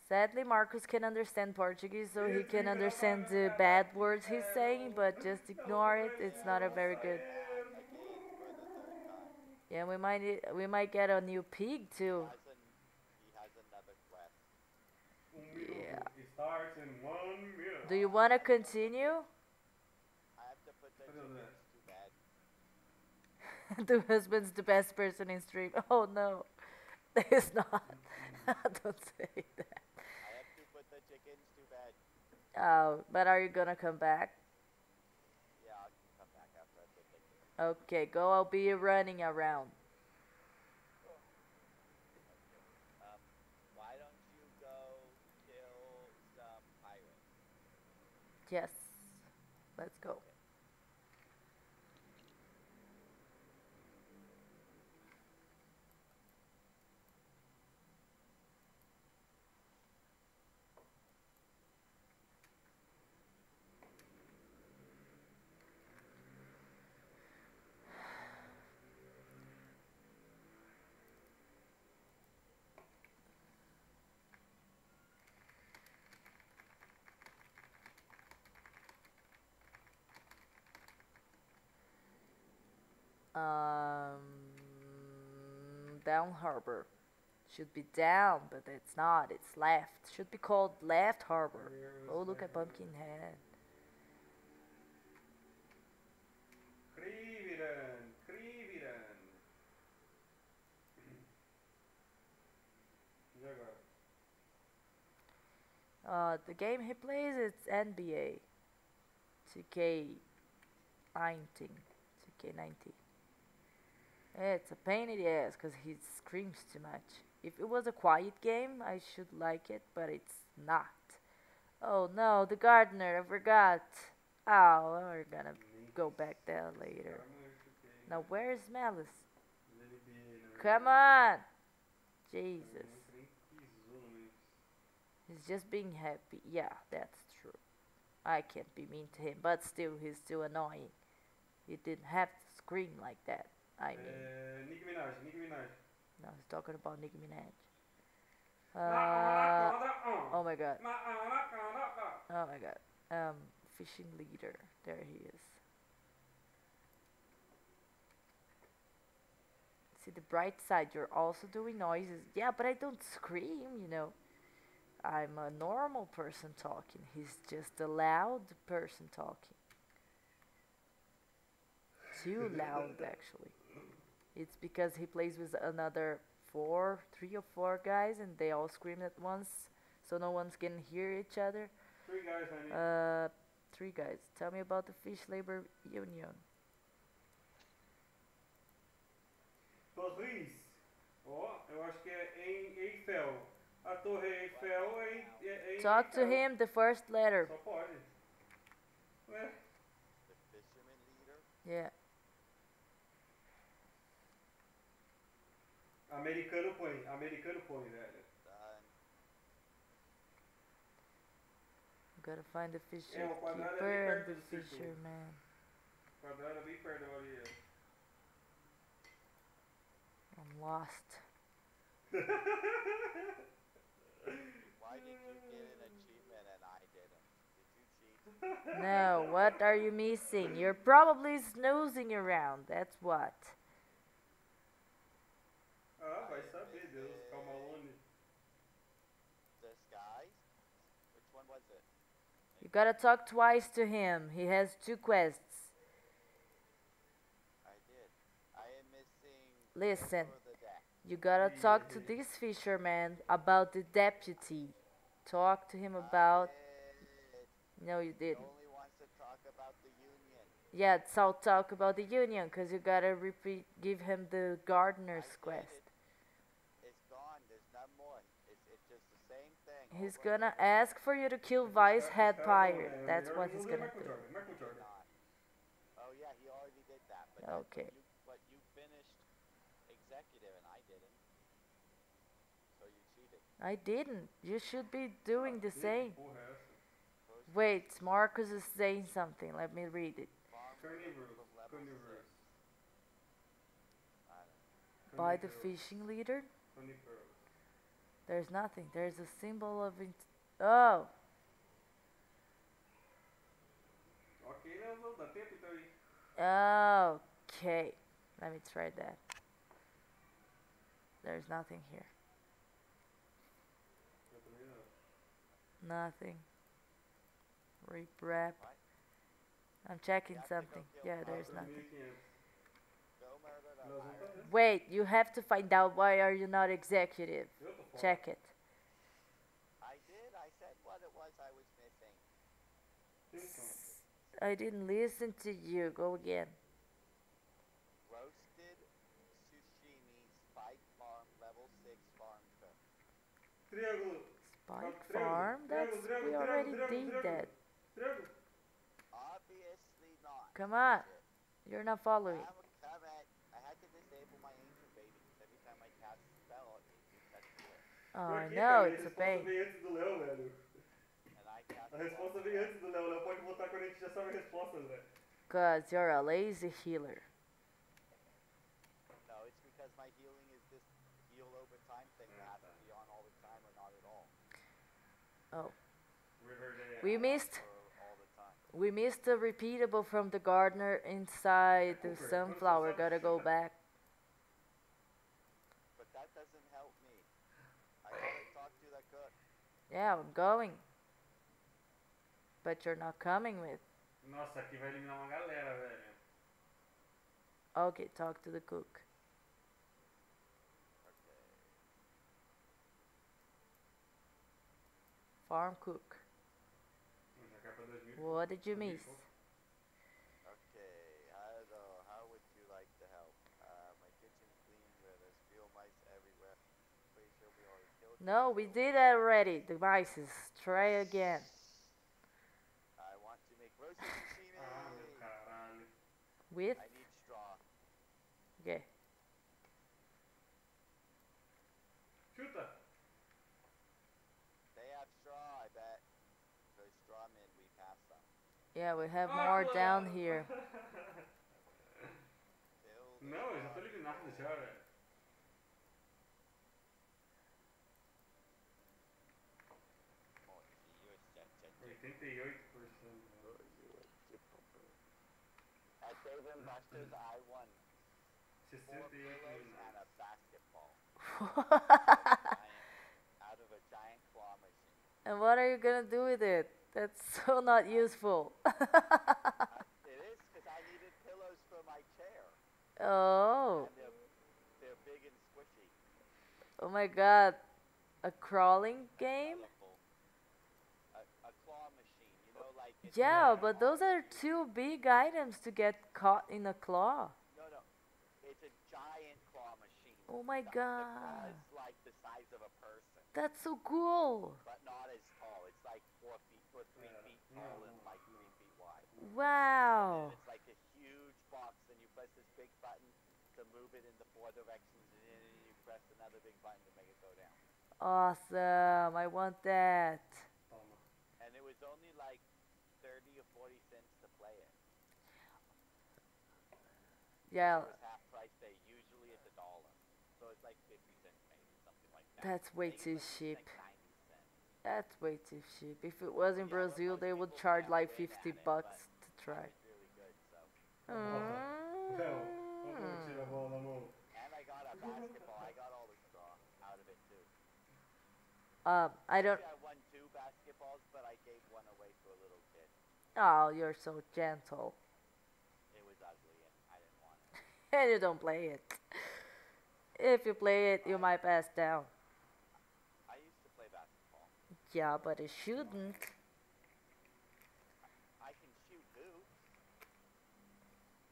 Sadly, Marcus can understand Portuguese, so he can understand the bad words he's saying, but just ignore it. It's not a very good. I gave it for the third time. Yeah, we might e- we might get a new pig too. Has an, he has another quest. Um minuto. Yeah. It starts in one minute. Do you want to continue? I have to put the Put it on there. chickens to bed. the husband's the best person in stream. Oh no, it's not. Mm-hmm. Don't say that. I have to put the chickens to bed. Oh, but are you gonna come back? Yeah, I'll come back after I put the. Okay, go. I'll be running around. Um, why don't you go kill some pirates? Yes, let's go. Um, down harbor. Should be down, but it's not. It's left. Should be called left harbor. Oh, look at Pumpkinhead. Kriviren, Kriviren. E? Uh, the game he plays is NBA 2K19. 2K19. It's a pain in the ass because he screams too much. If it was a quiet game, I should like it, but it's not. Oh no, the gardener, I forgot. Oh, we're gonna go back there later. Now, where's Malus? Ele be- não, Come on! Jesus. He's just being happy. Yeah, that's true. I can't be mean to him, but still, he's still annoying. He didn't have to scream like that. I mean, É, Nick Minaj, Nick Minaj. No, he's talking about Nicki Minaj. Uh, Uh, oh my god. Oh my god. Um, fishing leader. There he is. See the bright side, you're also doing noises. Yeah, but I don't scream, you know. I'm a normal person talking. He's just a loud person talking. Too loud, actually. It's because he plays with another four, three or four guys, and they all scream at once, so no one can hear each other. Three guys, honey. Uh, three guys. Tell me about the Fish Labor Union. Torres. Ó, eu acho que é em Eiffel. A torre Eiffel é em, é em Talk to him the first letter. Só pode. Ué, The fisherman leader. Yeah. Americano põe. Americano põe, velho. Done. Gotta find the fisher É, o quadrado é bem keeper and perto the do círculo. fisherman. O quadrado bem perto da Maria. I'm lost. Why did you get an achievement and I didn't? Did you cheat? No, what are you missing? You're probably snoozing around. That's what. Ah, vai saber, Deus. Calmalone. Disguise? Which one was it? You gotta talk twice to him. He has two quests. I did. I am missing. Listen. for the deck. You gotta talk to this fisherman about the deputy. Talk to him about. No, you did. didn't. Only wants to talk about the union. Yeah, so talk about the union, cause you gotta repeat, give him the gardener's quest. it. It's gone. There's none more. It's, it's just the same thing. He's gonna ask for you to kill Vice Head esse cara não, Pirate. That's what he's gonna do. Jordan. Michael Jordan. Not. Oh yeah, he already did that. Okay. But you, finished executive and I didn't. So you cheated. I didn't. You should be doing the same. Porra, é essa? First Wait, Marcus is saying something. Let me read it. farm Carnivorous. from level Carnivorous. six. I don't know. By the fishing leader, Carnivorous. There's nothing. There's a symbol of. Oh, Ok, não, não, dá tempo então aí. okay. Let me try that. There's nothing here. Eu também não. Nothing. What? I'm checking You have to go something. Yeah, there's nothing. mil quinhentos. Go murder the Nós vamos pirate. fazer. Wait, you have to find out why are you not executive. Eu tô fora. Check it. I did. I said what it was I was missing. I didn't listen to you. Go again. Roasted sushimi, Spike Farm, level six farm cook. triângulo. Spike triângulo, Farm? That's triângulo, triângulo, we already triângulo, did that. Obviously not. Come on. You're not following. I'm come at. I had to disable my ancient baby because every time I cast a spell, it resets to it. Oh, Por I quê, cara? it's a a resposta pain. antes do Léo, velho. And I cast A resposta vem antes do Léo. Léo pode votar quando a gente já sabe a resposta, velho. Cause you're a lazy healer. No, it's because my healing is this heal over time thing that has to be on all the time or not at all. Oh, we missed Or all the time. we missed the repeatable from the gardener inside the sunflower. Gotta go back. But that doesn't help me. I gotta talk to the cook. Yeah, I'm going. But you're not coming with. Nossa, aqui vai eliminar uma galera, velho. Okay, talk to the cook. Farm cook. Já cai pra 2000. What did you miss? Okay, I don't know. How would you like to help? Uh, my kitchen's clean where there's field mice everywhere. Pretty sure we already killed them. No, we did that already. Devices. Try again. I want to make roasted sushimi. Meu caralho. With? I need straw. Okay. Chuta. They have straw, I bet. Because straw men, we pass them. Yeah, we have Ah, more pô. down here. Build Não, eu já tô a eliminado já, velho. 88%. At Dave and Buster's, I won four 68 pillows mil. and a basketball. out of a giant claw machine. and what are you gonna do with it? That's so not useful. Uh, it is because I needed pillows for my chair, oh, and they're, they're big and squishy. oh my god. A crawling game? Colorful. A, a claw machine, you know, like it's Yeah, a- but those are two big items to get caught in a claw. No, no, it's a giant claw machine. Oh my The- The claw god. is like the size of a person, That's so cool. but not as tall. It's like four feet or three Yeah, feet tall no, and like three feet wide. Wow. And it's like a huge box, and you press this big button to move it in the four directions, and then you press another big button to make it go down. Awesome. I want that. Toma. And it was only like 30 or 40 cents to play it. Yeah, It was half price there. Usually it's a dollar. So it's like 50 cents maybe, something like that. that's way Maybe too like- cheap. Like That's way too cheap. If it was in Yeah, Brazil, they would charge like 50 at it, bucks to try. It was really good, so. Léo, olha como tira a Mm. bola da mão. And I got a basketball. I got all the straw out of it too. Um, I don't. I won two basketballs, but I gave one away to a little kid. Oh, you're so gentle. It was ugly, and I didn't want it. And you don't play it. If you play it, you might pass down. I used to play basketball. Yeah, but you shouldn't. I can shoot hoops.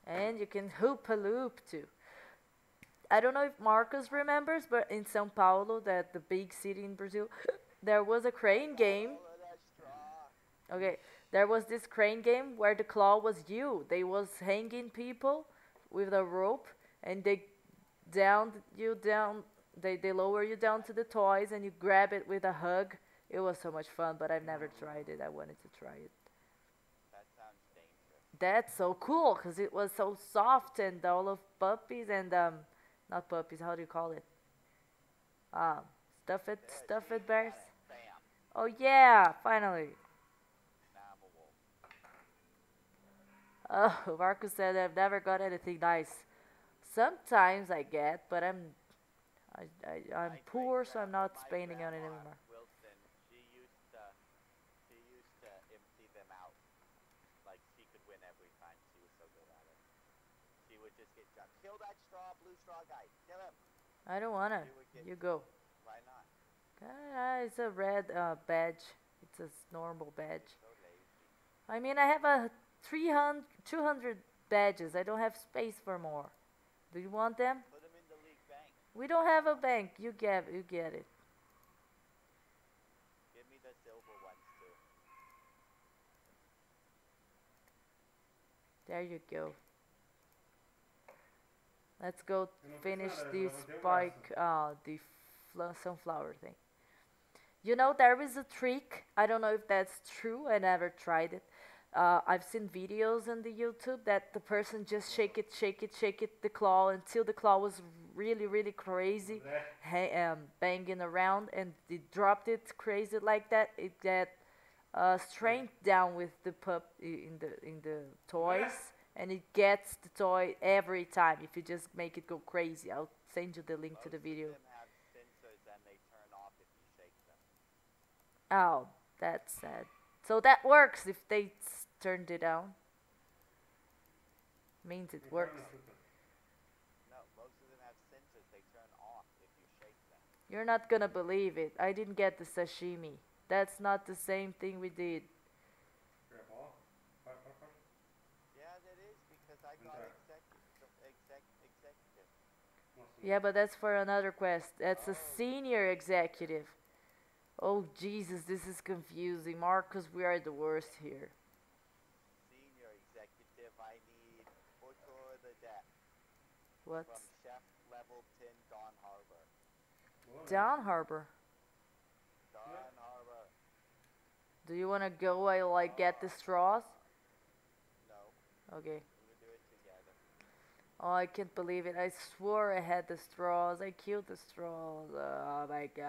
And you can hoop a loop too. I don't know if Marcus remembers, but in São Paulo, that the big city in Brazil, there was a crane game. Oh, All of that straw. Okay, there was this crane game where the claw was you. They was hanging people with a rope, and they down you down. They they lower you down to the toys, and you grab it with a hug. It was so much fun, but I've never tried it. I wanted to try it. That sounds dangerous. That's so cool because it was so soft and all of puppies and um, not puppies. How do you call it? Um, stuffed stuffed bears. got it. Bam. Oh yeah, finally. Now I'm a wolf. Oh, Marcus said I've never got anything nice. Sometimes I get, but I'm I, I I'm My poor, so I'm not spending on it anymore. Wilson, she used to, she used to empty them out. Like she could win every time. She was so good at it. She would just get jumped. Kill that straw, blue straw guy. Kill him. I don't wanna. You would get- You go. Why not? Ah, it's a red uh, badge. It's a normal badge. So. I mean, I have a 300, 200 badges. I don't have space for more. Do you want them? Put him in the league bank. We don't have a bank. You get, you get it. Give me the silver ones too. There you go. Let's go Eu não fiz finish nada, this levantei o spike, uh, the fl- sunflower thing. You know, there is a trick. I don't know if that's true. I never tried it. Uh, I've seen videos on the YouTube that the person just shake it, shake it, shake it, the claw until the claw was really, really crazy, um, banging around, and they dropped it crazy like that. It get uh, strength down with the pup in the in the toys, and it gets the toy every time if you just make it go crazy. I'll send you the link to the video. of them have sensors and they turn off if you shake them. Oh, that's sad. So that works if they turned it on Means it works. No, most of them have sensors. They turn off if you shake them. You're not gonna believe it. I didn't get the sashimi. That's not the same thing we did. Yeah, that is because I got executive. Exec, executive. Yeah, but that's for another quest. That's a Oh. senior executive. Oh Jesus, this is confusing. Marcus, we are the worst here. Senior executive, I need Otor the Deck What? from Chef Level 10 Dawn Harbor. boa, né? Down Harbor. Dawn Harbor. Do you wanna go while I get the straws? No, Okay. we will do it together. Oh, I can't believe it. I swore I had the straws. I killed the straws. Oh my god.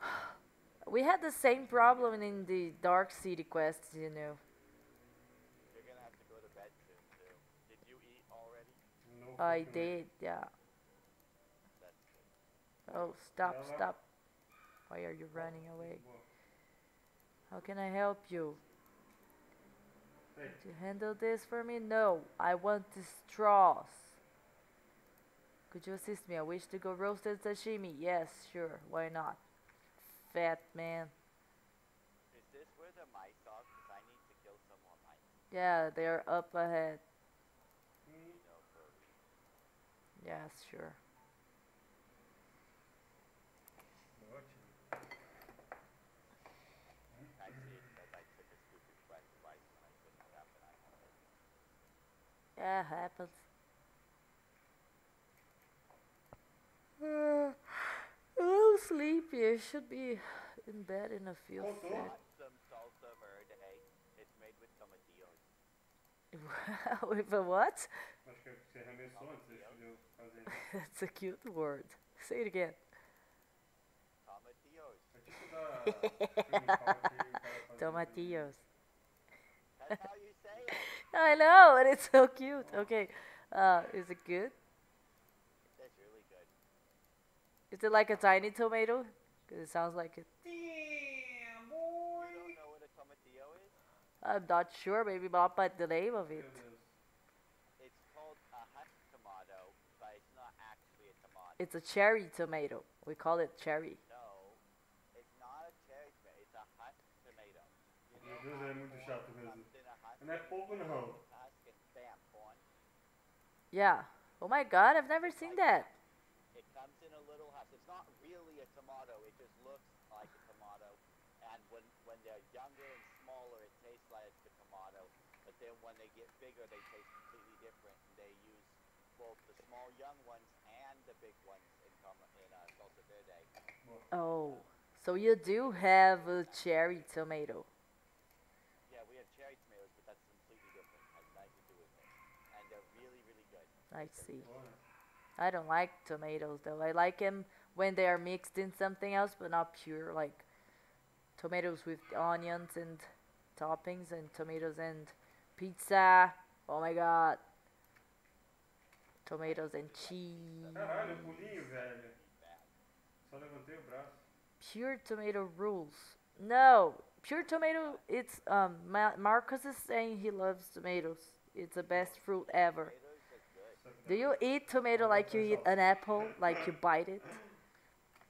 We had the same problem in the Dark City quests, you know. You're gonna have to go to bed soon too. Did you eat already? No I did, yeah. Oh, stop, stop. Why are you running away? How can I help you? Hey, Could you handle this for me? No, I want the straws. Could you assist me? I wish to go roasted sashimi. Yes, sure. Why not? Fat man. Is this where the mice are? Because I need to kill some more mice. Yeah, they're up ahead. hum, You know, for a reason. Yes, sure. ótimo. Actually, it's because I took a stupid quest twice when I shouldn't have, and I had it. Yeah, happens. Uh, a little sleepy. I should be in bed in a few Oh, so? Want some salsa verde? It's made with tomatillos. seconds. With a what? That's a cute word. Say it again. Tomatillos. É tipo da. filme Power que o cara faz Tomatillos. That's how you say it. I know, and it's so cute. Okay, uh, is it good? That's really good. Is it like a tiny tomato? 'Cause it sounds like it. Damn, You boy! don't know what a tomatillo is? I'm not sure, maybe not by the name of Meu it. Deus. It's called a hut tomato, but it's not actually a tomato. It's a cherry tomato. We call it cherry. No, it's not a cherry tomato. It's a hut tomato. You know Deus, how é muito corn chato mesmo. comes in a hut? Não é pouco não. Husk and bam, corn. Yeah. Oh my god, I've never seen that. It comes in a little husk. It's not really a tomato. It just looks like a tomato. And when when they're younger and smaller, it tastes like a tomato. But then when they get bigger, they taste completely different. And they use both the small young ones and the big ones in in uh, verde. Oh, so you do have a cherry tomato. Yeah, we have cherry tomatoes, but that's completely different. Has nothing to do with it. And they're really, really good. I see. I don't like tomatoes though. I like them when they are mixed in something else, but not pure. Like tomatoes with onions and toppings, and tomatoes and pizza. Oh my god. Tomatoes and cheese. Caralho, pulinho, velho. Só levantei o braço. Pure tomato rules. No, pure tomato. It's um. Ma- Marcus is saying he loves tomatoes. It's the best fruit ever. Tomatoes are good. Só que Do you eat tomato like you eat an apple? Like you bite it?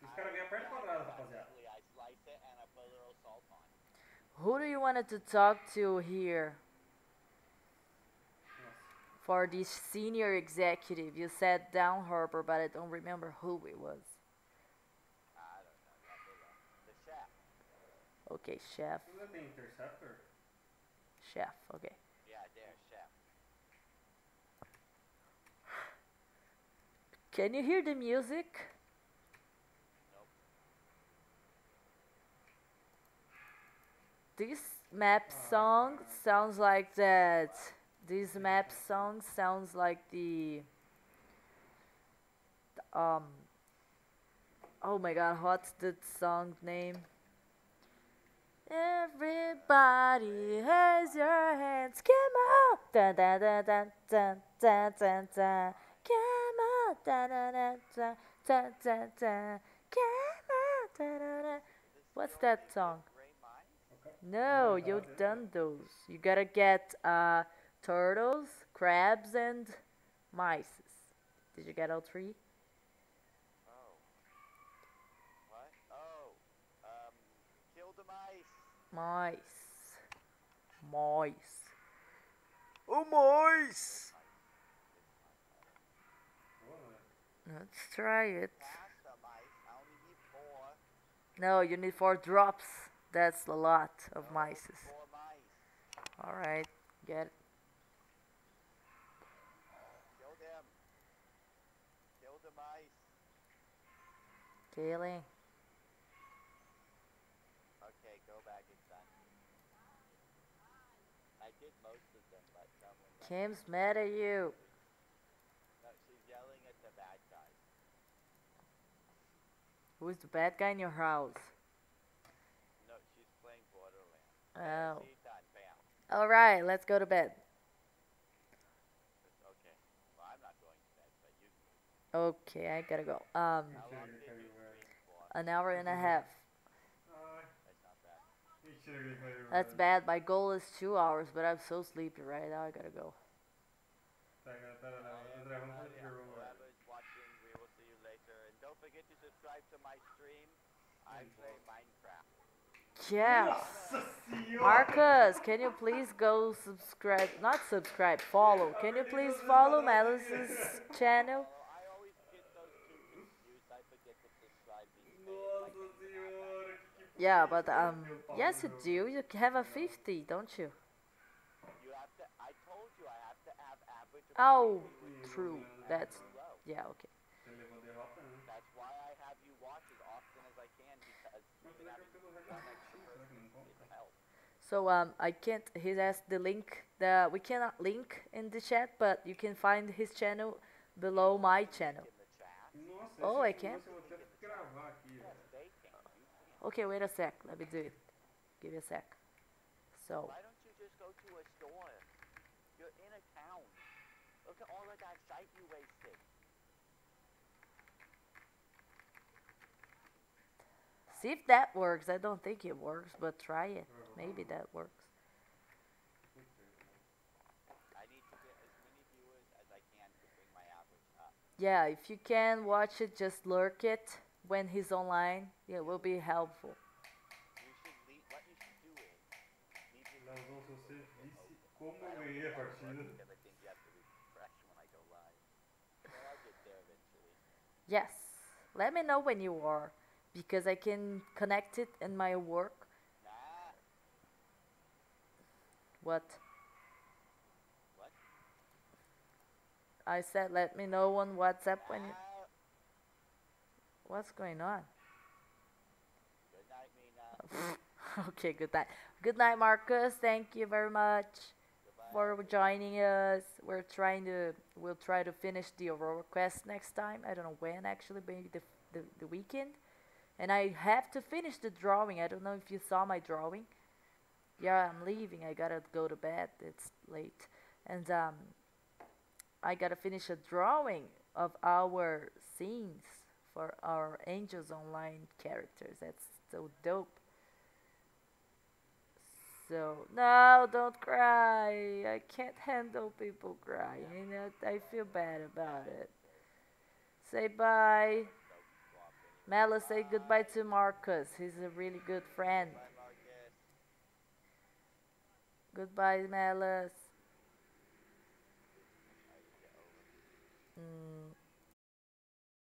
Os caras vêm a perna quadrada, rapaziada. Actually, I slice it and I put a little salt on. Who do you wanted to talk to here Nossa. For this senior executive? You said down, Harper, but I don't remember who it was. I don't know. that big one. The chef. Okay, chef, Você ainda tem Interceptor? chef. Okay. Yeah, there, chef. Can you hear the music? Nope. This map song sounds like that. This map song sounds like the um Oh my god, what's the song name? Everybody has your hands, come on! Dun, dun, dun, dun, dun, dun, dun, dun. Come on! Dun, dun, dun, dun, dun, dun, dun. Come on! Dun. Is this What's that song? No, you've done those. You gotta get uh, turtles, crabs, and mice. Did you get all three? Oh. What? Oh. Um. Kill the mice. Mice. Mice. Oh, mice! Let's try it. Cast the mice. I only need four. No, you need four drops. That's a lot of mice. Mice. Alright, get it. Kill them. Kill the mice. Killing. Okay, go back. Done. I did most of them, but some were done. Kim's mad at you. No, she's yelling at the bad guys. Who's the bad guy in your house? No, she's playing Borderland. Oh. See, done. Bam. All right, let's go to bed. Okay. Well, I'm not going to bed, but you can. Okay, I gotta go. Um, How long did you stream for? An hour and a mm-hmm. half. Ay, That's bad. mentira que ele caiu. That's velho. bad. My goal is two hours, but I'm so sleepy right now. I gotta go. Tá, cara, pera, pera. André, vamos fazer Yeah, pergunta. Whoever's watching, we will see you later. And don't forget to subscribe to my stream. I play Minecraft. Yeah. Marcus, can you please go subscribe? Not subscribe, follow. Can you please follow Malus's channel? Well, I always get those two confused. I forget to subscribe these days. Nossa Like, senhora! que que Yeah, but um, yes you do. You have a 50, don't you? You have to. I told you I have to have average. Oh, true. That's yeah. Okay. That's why I have you watch as often as I can because. So um, I can't. He asked the link. The we cannot link in the chat, but you can find his channel below my channel. Oh, I can't? negócio eu vou até gravar aqui, yes, velho. they can. You can. Okay, wait a sec. Let me do it. Give me a sec. So Why don't you just go to a store? You're in a town. Look at all of that site you wasted. see if that works. I don't think it works, but try it. Maybe that works. I need to get as many viewers as I can to bring my average up. Yeah, if you can watch it, just lurk it when he's online. Yeah, it will be helpful. You should leave. What you should do is leave your Leozão, se você visse como I eu don't ganhei a know how it works partida. because I think you have to refresh when I go live. But I'll get there eventually. Yes. Let me know when you are, because I can connect it in my work. What? What? I said let me know on WhatsApp when you. Nah. What's going on? Okay, good night. Good night, Marcus. Thank you very much Goodbye. for joining us. We're trying to. We'll try to finish the Aurora quest next time. I don't know when actually, maybe the the, the weekend. And I have to finish the drawing. I don't know if you saw my drawing. Yeah, I'm leaving. I gotta go to bed. It's late, and um, I gotta finish a drawing of our scenes for our Angels Online characters. That's so dope. So, no, don't cry. I can't handle people crying. You know, I feel bad about it. Say bye. Mela, say goodbye to Marcus. He's a really good friend. Goodbye, Malus. Mm.